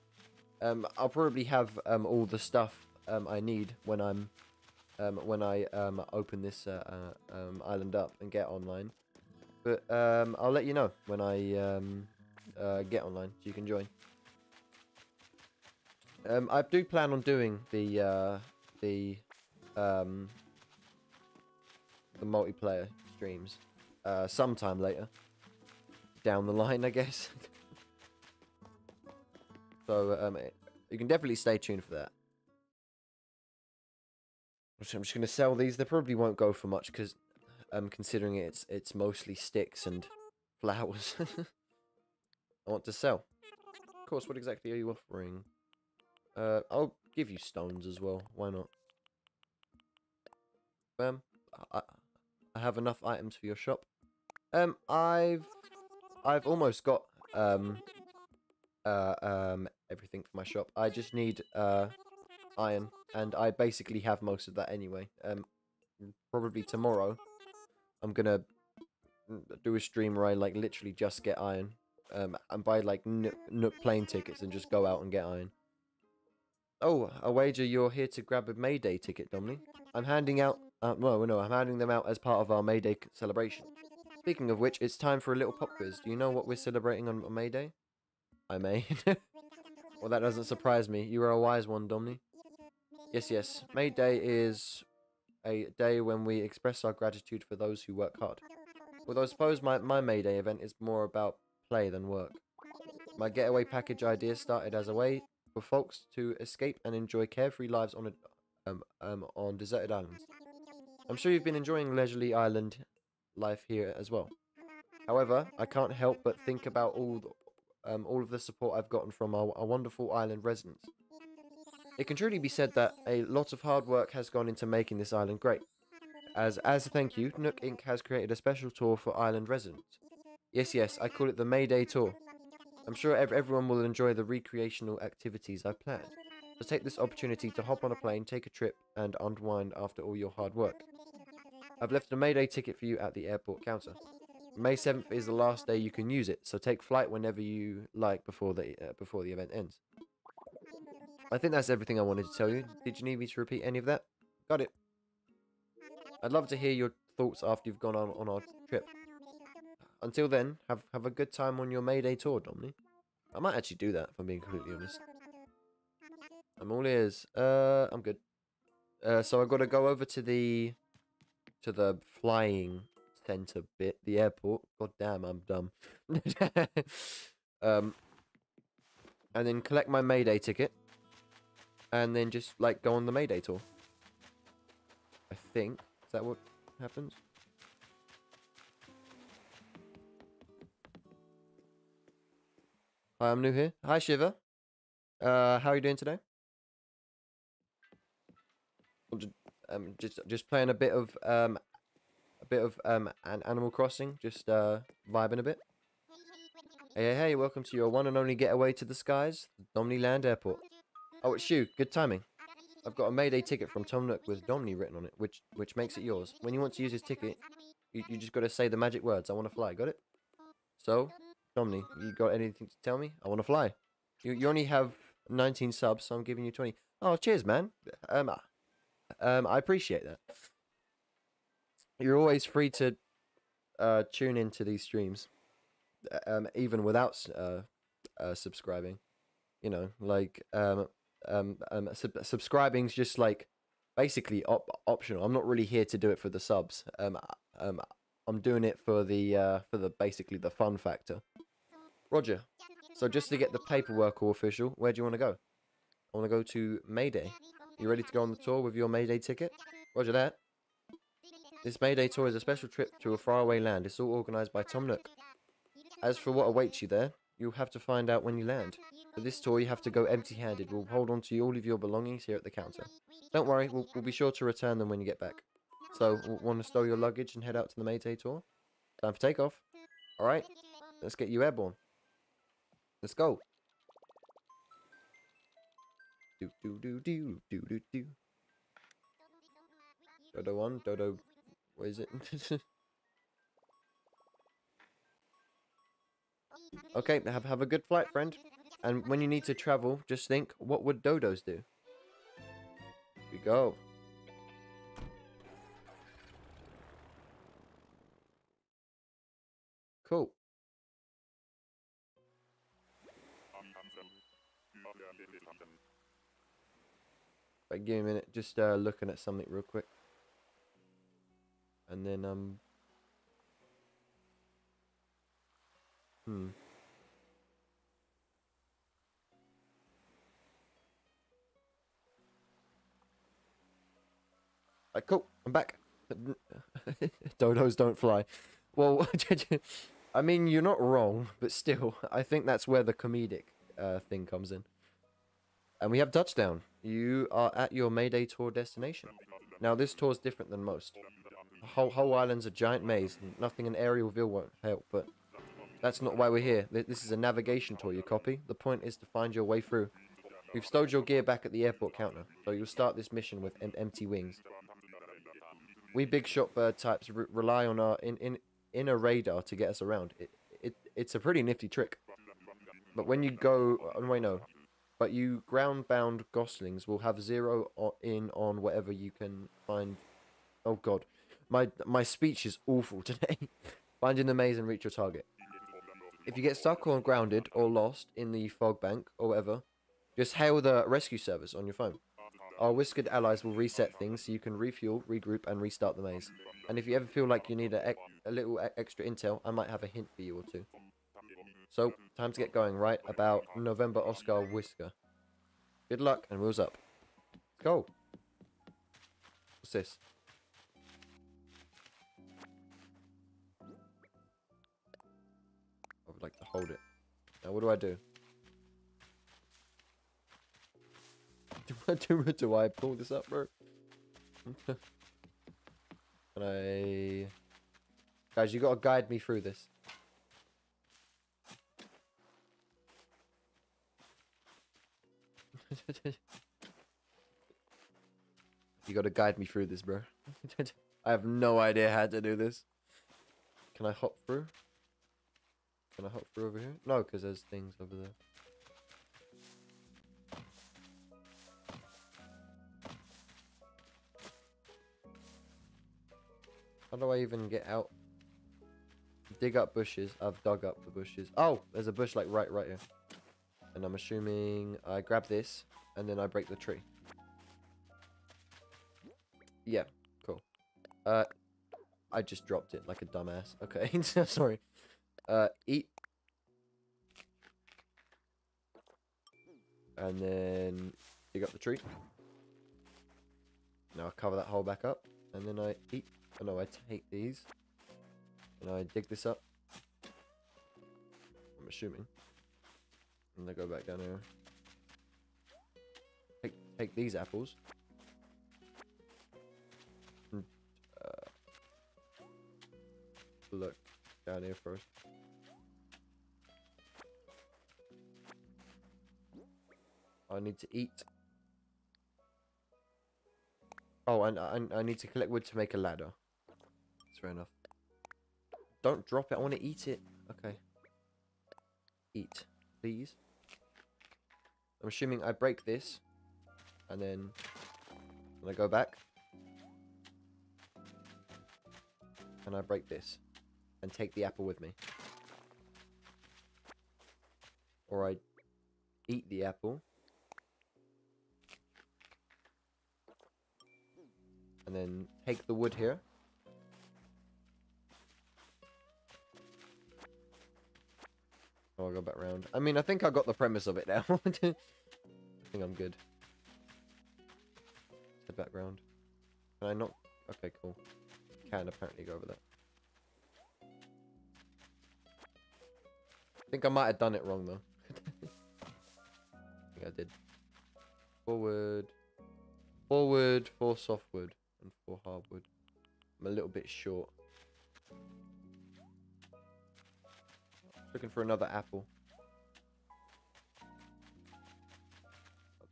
um, I'll probably have um all the stuff um I need when I'm, um when I um open this uh, uh um island up and get online. But um, I'll let you know when I um uh get online so you can join. Um, I do plan on doing the uh, the the multiplayer streams uh, sometime later down the line, I guess. so you can definitely stay tuned for that. I'm just going to sell these. They probably won't go for much because, um, considering it's it's mostly sticks and flowers. I want to sell. Of course, what exactly are you offering? Uh, I'll give you stones as well. Why not? Um, I, I have enough items for your shop. Um, I've, I've almost got um, uh, um, everything for my shop. I just need uh, iron, and I basically have most of that anyway. Um, probably tomorrow, I'm gonna do a stream where I like literally just get iron, um, and buy like Nook plane tickets and just go out and get iron. Oh, I wager you're here to grab a Mayday ticket, Domly. I'm handing out... Uh, well, no, I'm handing them out as part of our Mayday celebration. Speaking of which, it's time for a little pop quiz. Do you know what we're celebrating on, Mayday? I may. well, that doesn't surprise me. You are a wise one, Domly. Yes, yes. May Day is a day when we express our gratitude for those who work hard. Although I suppose my, my May Day event is more about play than work. My getaway package idea started as a way for folks to escape and enjoy carefree lives on a, um, um, on deserted islands. I'm sure you've been enjoying leisurely island life here as well. However, I can't help but think about all the, um, all of the support I've gotten from our, our wonderful island residents. It can truly be said that a lot of hard work has gone into making this island great. As, as a thank you, Nook Inc. has created a special tour for island residents. Yes, yes, I call it the Mayday Tour. I'm sure ev everyone will enjoy the recreational activities I've planned. So take this opportunity to hop on a plane, take a trip, and unwind after all your hard work. I've left a Mayday ticket for you at the airport counter. May 7th is the last day you can use it, so take flight whenever you like before the uh, before the event ends. I think that's everything I wanted to tell you. Did you need me to repeat any of that? Got it. I'd love to hear your thoughts after you've gone on, on our trip. Until then, have have a good time on your Mayday tour, Dominic. I might actually do that, if I'm being completely honest. I'm all ears. Uh, I'm good. Uh, so I've got to go over to the to the flying center bit, the airport. God damn, I'm dumb. um, and then collect my Mayday ticket, and then just like go on the Mayday tour. I think is that what happens? Hi, I'm new here. Hi, Shiva. Uh, how are you doing today? Um, just just playing a bit of um, a bit of um, an Animal Crossing, just uh, vibing a bit. Hey, hey, hey! Welcome to your one and only getaway to the skies, Land Airport. Oh, it's you. Good timing. I've got a Mayday ticket from Tom Nook with Domney written on it, which which makes it yours. When you want to use his ticket, you, you just got to say the magic words. I want to fly. Got it? So, Domney, you got anything to tell me? I want to fly. You, you only have 19 subs, so I'm giving you 20. Oh, cheers, man. Um, um, I appreciate that. You're always free to uh, tune into these streams, um, even without uh, uh, subscribing. You know, like um, um, um, sub- subscribing's just like basically op- optional. I'm not really here to do it for the subs. Um, uh, um, I'm doing it for the uh, for the basically the fun factor. Roger. So just to get the paperwork all official, where do you want to go? I want to go to Mayday. You ready to go on the tour with your Mayday ticket? Roger that. This Mayday tour is a special trip to a faraway land. It's all organised by Tom Nook. As for what awaits you there, you'll have to find out when you land. For this tour, you have to go empty-handed. We'll hold on to all of your belongings here at the counter. Don't worry, we'll, we'll be sure to return them when you get back. So, want to stow your luggage and head out to the Mayday tour? Time for takeoff. Alright, let's get you airborne. Let's go. Do do do do do do do. Dodo one, Dodo. What is it? okay, have have a good flight, friend. And when you need to travel, just think, what would dodos do? Here we go. Cool. Wait, give me a minute. Just uh, looking at something real quick. And then, um... Hmm. Right, cool. I'm back. Dodos don't fly. Well, I mean, you're not wrong, but still, I think that's where the comedic uh, thing comes in. And we have touchdown. You are at your Mayday tour destination. Now, this tour is different than most. The whole, whole island's a giant maze, and nothing an aerial view won't help, but that's not why we're here. This is a navigation tour, you copy? The point is to find your way through. We've stowed your gear back at the airport counter, so you'll start this mission with em empty wings. We big shot bird types re rely on our in, in, inner radar to get us around. It, it, it's a pretty nifty trick. But when you go... Oh, wait, no. But you ground-bound goslings will have zero in on whatever you can find. Oh god, my my speech is awful today. Finding the maze and reach your target. If you get stuck or grounded or lost in the fog bank or whatever, just hail the rescue service on your phone. Our whiskered allies will reset things so you can refuel, regroup, and restart the maze. And if you ever feel like you need a, a little extra intel, I might have a hint for you or two. So, time to get going, right? About November Oscar Whisker. Good luck, and wheels up. Go. What's this? I would like to hold it. Now, what do I do? Do do, do I pull this up, bro? Can I... Guys, you gotta guide me through this. you gotta guide me through this, bro. I have no idea how to do this. Can I hop through? Can I hop through over here? No, because there's things over there. Do I even get out? Dig up bushes. I've dug up the bushes. Oh, there's a bush like right, right here. And I'm assuming I grab this and then I break the tree. Yeah, cool. Uh, I just dropped it like a dumbass. Okay, sorry. Uh, eat. And then dig up the tree. Now I cover that hole back up. And then I eat. No, I take these. And I dig this up. I'm assuming. And I go back down here. Take, take these apples. And, uh, look down here first. I need to eat. Oh, and I, I need to collect wood to make a ladder. That's fair enough. Don't drop it. I want to eat it. Okay. Eat, please. I'm assuming I break this. And then... When I go back. And I break this. And take the apple with me. Or I eat the apple. And then take the wood here. Oh, I'll go back round. I mean, I think I got the premise of it now. I think I'm good. Head back round. Can I not? Okay, cool. Can apparently go over there. I think I might have done it wrong though. I think I did. Forward. Forward, for softwood, and for hardwood. I'm a little bit short. Looking for another apple.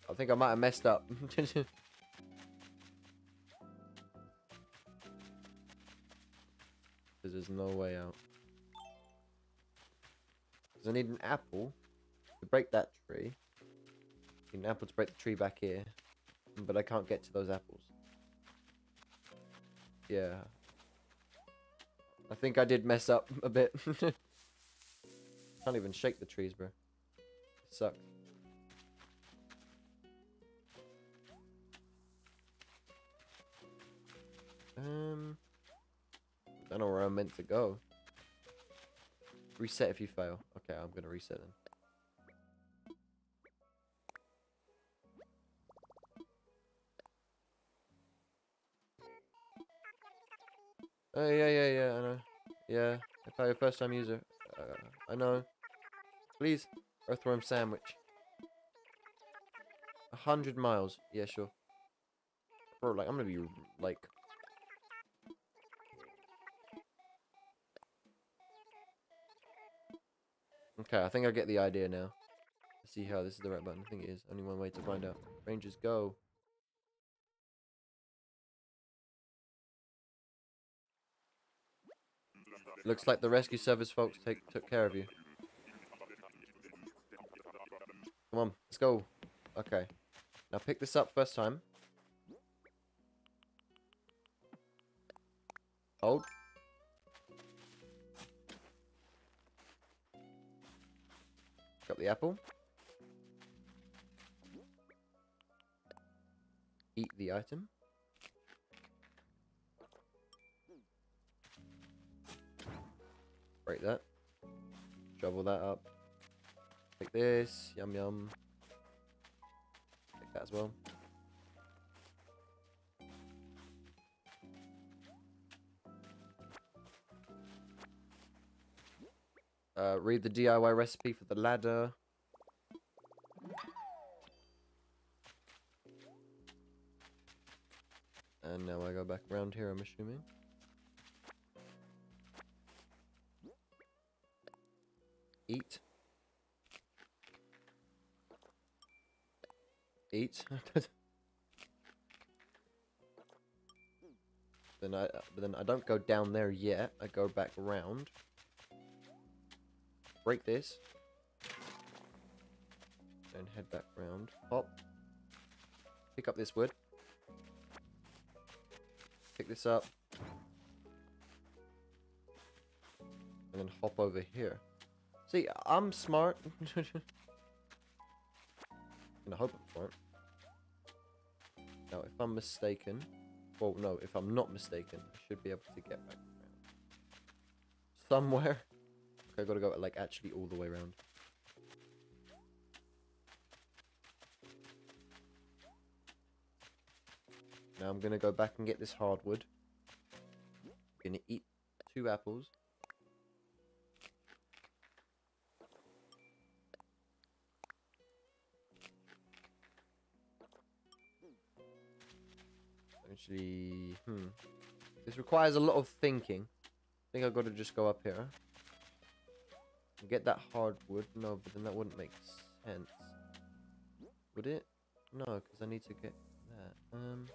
I think I might have messed up. There's no way out. Because I need an apple to break that tree. I need an apple to break the tree back here. But I can't get to those apples. Yeah. I think I did mess up a bit. Can't even shake the trees, bro. It sucks. Um, I don't know where I'm meant to go. Reset if you fail. Okay, I'm gonna reset then. Oh yeah, yeah, yeah. I know. Yeah, if I a first time user, uh, I know. Please, earthworm sandwich. A hundred miles. Yeah, sure. Bro, like I'm gonna be like. Okay, I think I get the idea now. Let's see how this is the right button. I think it is. Only one way to find out. Rangers, go. Looks like the rescue service folks take took care of you. Come on, let's go. Okay. Now pick this up first time. Hold. Got the apple. Eat the item. Break that. Shovel that up. Take this. Yum yum. Take that as well. Uh, read the DIY recipe for the ladder. And now I go back around here, I'm assuming. Eat. Eat. then I, but then I don't go down there yet. I go back around. Break this. And head back round. Hop. Pick up this wood. Pick this up. And then hop over here. See, I'm smart. and I hope I'm smart. Now, if I'm mistaken... Well, no, if I'm not mistaken, I should be able to get back around. Somewhere. Okay, I gotta go, like, actually all the way around. Now I'm gonna go back and get this hardwood. I'm Gonna eat two apples. Actually, hmm. This requires a lot of thinking. I think I've got to just go up here. Get that hardwood. No, but then that wouldn't make sense. Would it? No, because I need to get that. Um...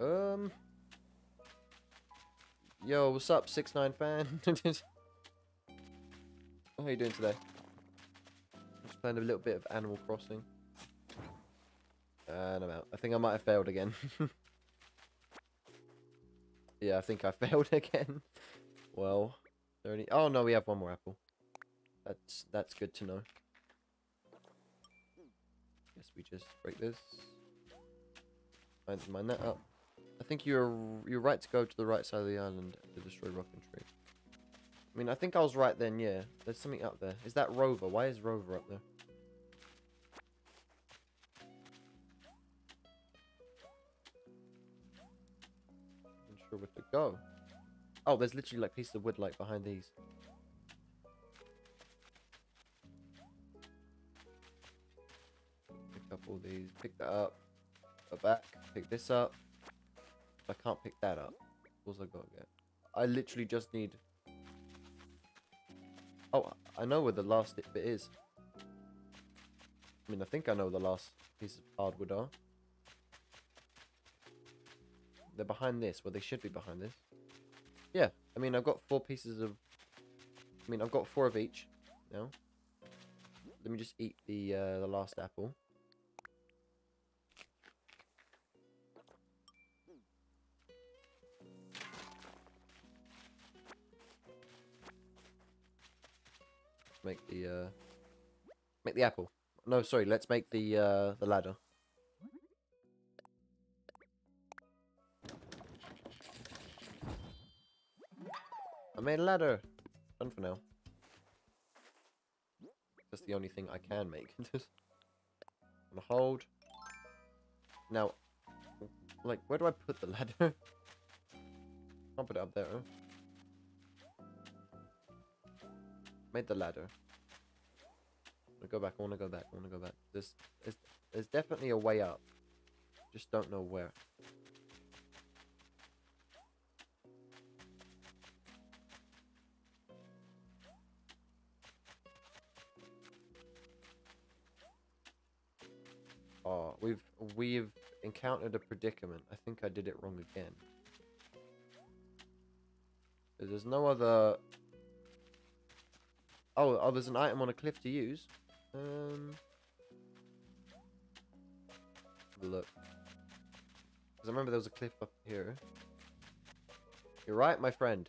Um. Yo, what's up, six nine fan? How you doing today? Playing a little bit of Animal Crossing. And I'm out. I think I might have failed again. yeah, I think I failed again. well, 30. Oh no, we have one more apple. That's that's good to know. guess we just break this. Mine, that up. I think you're you're right to go to the right side of the island to destroy Rock and Tree. I mean, I think I was right then, yeah. There's something up there. Is that Rover? Why is Rover up there? Unsure where to go. Oh, there's literally like pieces of wood like behind these. Pick up all these. Pick that up. Go back. Pick this up. I can't pick that up. What's I gotta get? I literally just need. Oh, I know where the last bit is. I mean, I think I know the last piece of hardwood are. They're behind this. Well, they should be behind this. Yeah, I mean, I've got four pieces of... I mean, I've got four of each now. Let me just eat the, uh, the last apple. Make the, uh... Make the apple. No, sorry, let's make the, uh, the ladder. I made a ladder. Done for now. That's the only thing I can make. gonna hold. Now, like, where do I put the ladder? I'll put it up there. Made the ladder. I go back. I want to go back. I want to go back. There's, there's, there's definitely a way up. Just don't know where. Oh, we've we've encountered a predicament. I think I did it wrong again. There's no other. Oh, oh, there's an item on a cliff to use. Um, look. Because I remember there was a cliff up here. You're right, my friend.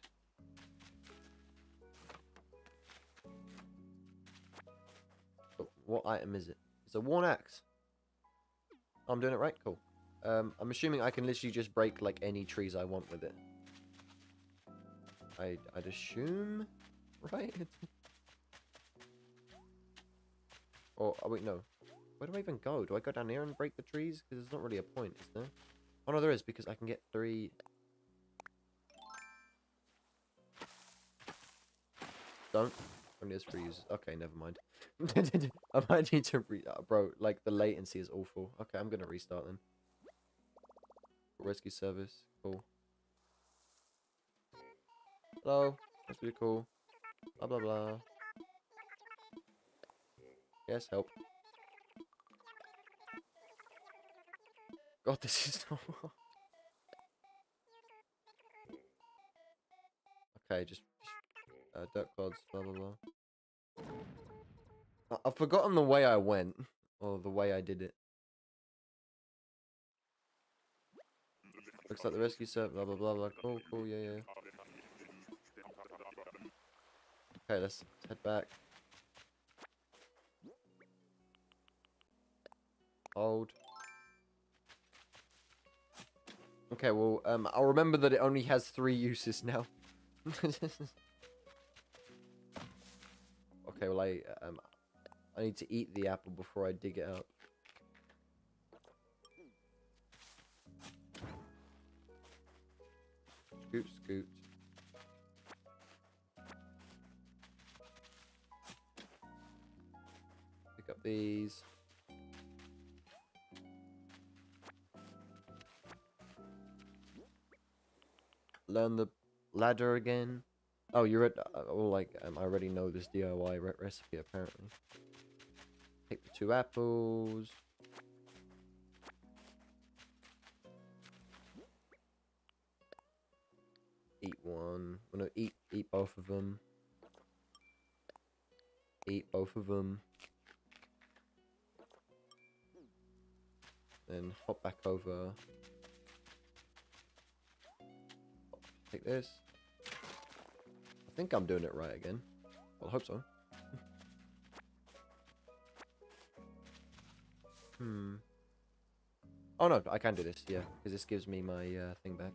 What item is it? It's a worn axe. I'm doing it right? Cool. Um, I'm assuming I can literally just break, like, any trees I want with it. I, I'd assume, right? Oh, wait, no. Where do I even go? Do I go down here and break the trees? Because there's not really a point, is there? Oh, no, there is, because I can get three... Don't. Only has three users. Okay, never mind. I might need to re- uh, bro, like the latency is awful. Okay, I'm gonna restart then. Rescue service, cool. Hello, that's pretty cool. Blah blah blah. Yes, help. God, this is Okay, just, just uh, dirt clods, blah blah blah. I've forgotten the way I went. Or the way I did it. Looks like the rescue service, blah blah blah blah. Cool, cool, yeah, yeah. Okay, let's head back. Hold. Okay, well, um, I'll remember that it only has three uses now. okay, well, I, um, I need to eat the apple before I dig it out. Scoot, scoot. Pick up these. Learn the ladder again. Oh, you're at. Oh, like um, I already know this DIY re recipe apparently. Take the two apples. Eat one. Oh, no, eat eat both of them. Eat both of them. Then hop back over. Take this. I think I'm doing it right again. Well, I hope so. Hmm. Oh no, I can do this, yeah, because this gives me my uh, thing back.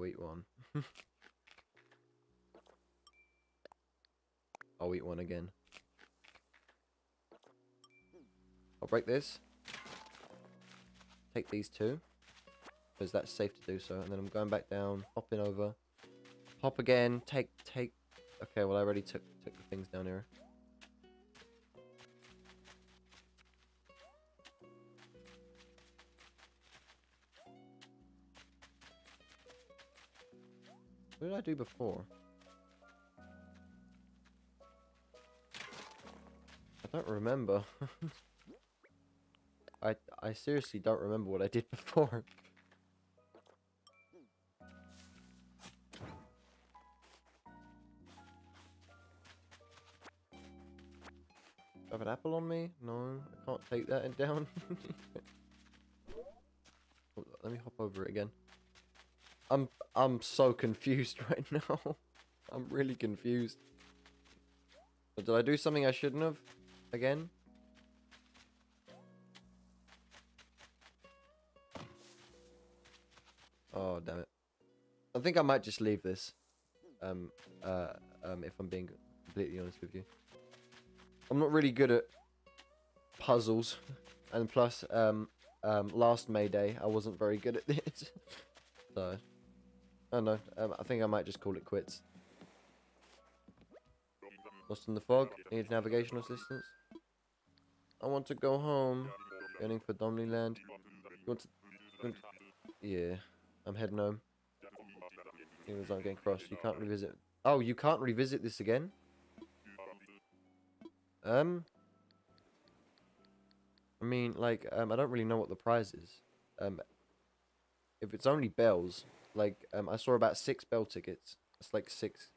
I'll eat one. I'll eat one again. I'll break this. Take these two. Because that's safe to do so. And then I'm going back down, hopping over. Hop again, take, take... Okay, well I already took, took the things down here. What did I do before? I don't remember. I I seriously don't remember what I did before. I have an apple on me? No, I can't take that down. Let me hop over it again. I'm I'm so confused right now. I'm really confused. Did I do something I shouldn't have? Again? Oh, damn it. I think I might just leave this. Um, uh, um, if I'm being completely honest with you. I'm not really good at puzzles. And plus, um, um, last May Day, I wasn't very good at this. so, Don't know. Um, I think I might just call it quits. Lost in the fog. Need navigational assistance. I want to go home. Yearning for Domley Land. You want to, you want to... Yeah. I'm heading home. Humans aren't getting crossed. You can't revisit. Oh, you can't revisit this again? Um... I mean, like, um, I don't really know what the prize is. Um, if it's only bells, like, um, I saw about six bell tickets. It's like six,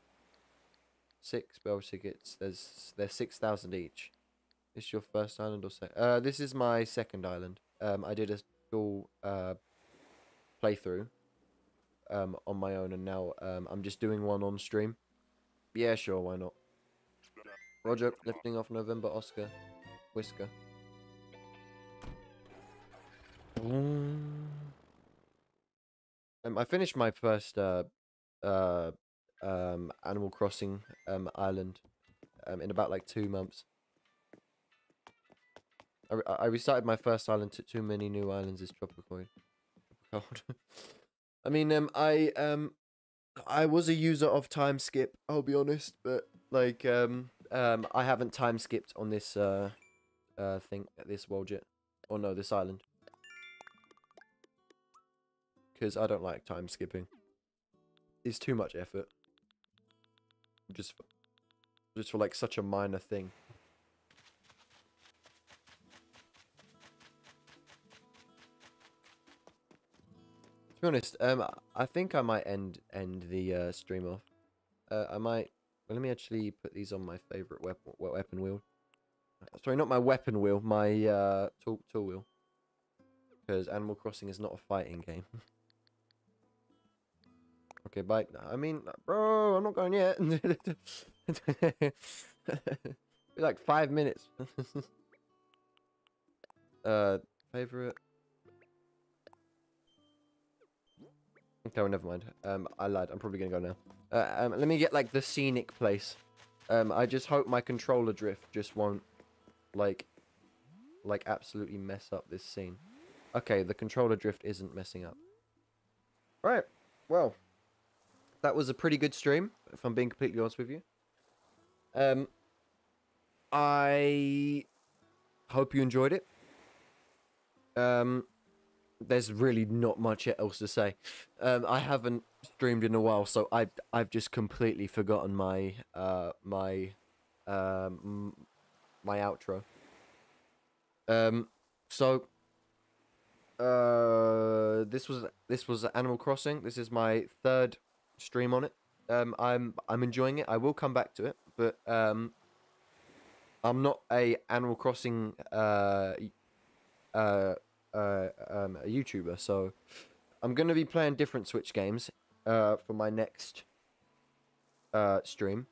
six bell tickets. There's, there's six thousand each. This your first island or second? Uh, this is my second island. Um, I did a full uh playthrough, um, on my own, and now um, I'm just doing one on stream. Yeah, sure, why not? Roger, lifting off November Oscar, Whisker. Um, I finished my first uh, uh, um, Animal Crossing um, island um, in about like two months. I, re- I restarted my first island. Too many new islands is. Tropical. I mean, um, I um, I was a user of time skip. I'll be honest, but like um, um, I haven't time skipped on this uh, uh thing, this world yet, or no, this island because I don't like time skipping. It's too much effort. Just for, just for like such a minor thing. To be honest, um, I think I might end end the uh, stream off. Uh, I might. Well, let me actually put these on my favorite weapon weapon wheel. Sorry, not my weapon wheel, my uh, tool tool wheel. Because Animal Crossing is not a fighting game. Okay, bye. I mean, bro, I'm not going yet. Like five minutes. uh, favorite. Okay, well, never mind. Um, I lied. I'm probably gonna go now. Uh, um, let me get like the scenic place. Um, I just hope my controller drift just won't, like, like absolutely mess up this scene. Okay, the controller drift isn't messing up. Right. Well that was a pretty good stream, if I'm being completely honest with you. Um, I hope you enjoyed it. Um, there's really not much else to say. Um, I haven't streamed in a while, so I I've just completely forgotten my uh my um my outro. Um, so uh, this was this was Animal Crossing. This is my third stream on it. Um, I'm I'm enjoying it. I will come back to it, but um, I'm not a Animal Crossing uh uh, uh, um, a YouTuber. So I'm gonna be playing different Switch games uh, for my next uh, stream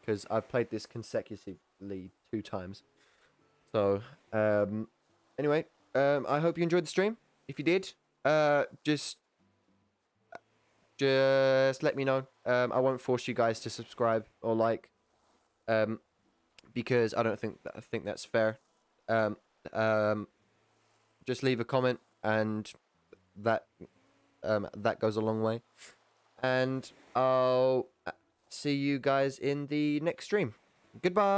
because I've played this consecutively two times. So um, anyway, um, I hope you enjoyed the stream. If you did, uh, just just let me know. Um, I won't force you guys to subscribe or like, um, because I don't think that, I think that's fair. Um, um, just leave a comment, and that um, that goes a long way. And I'll see you guys in the next stream. Goodbye.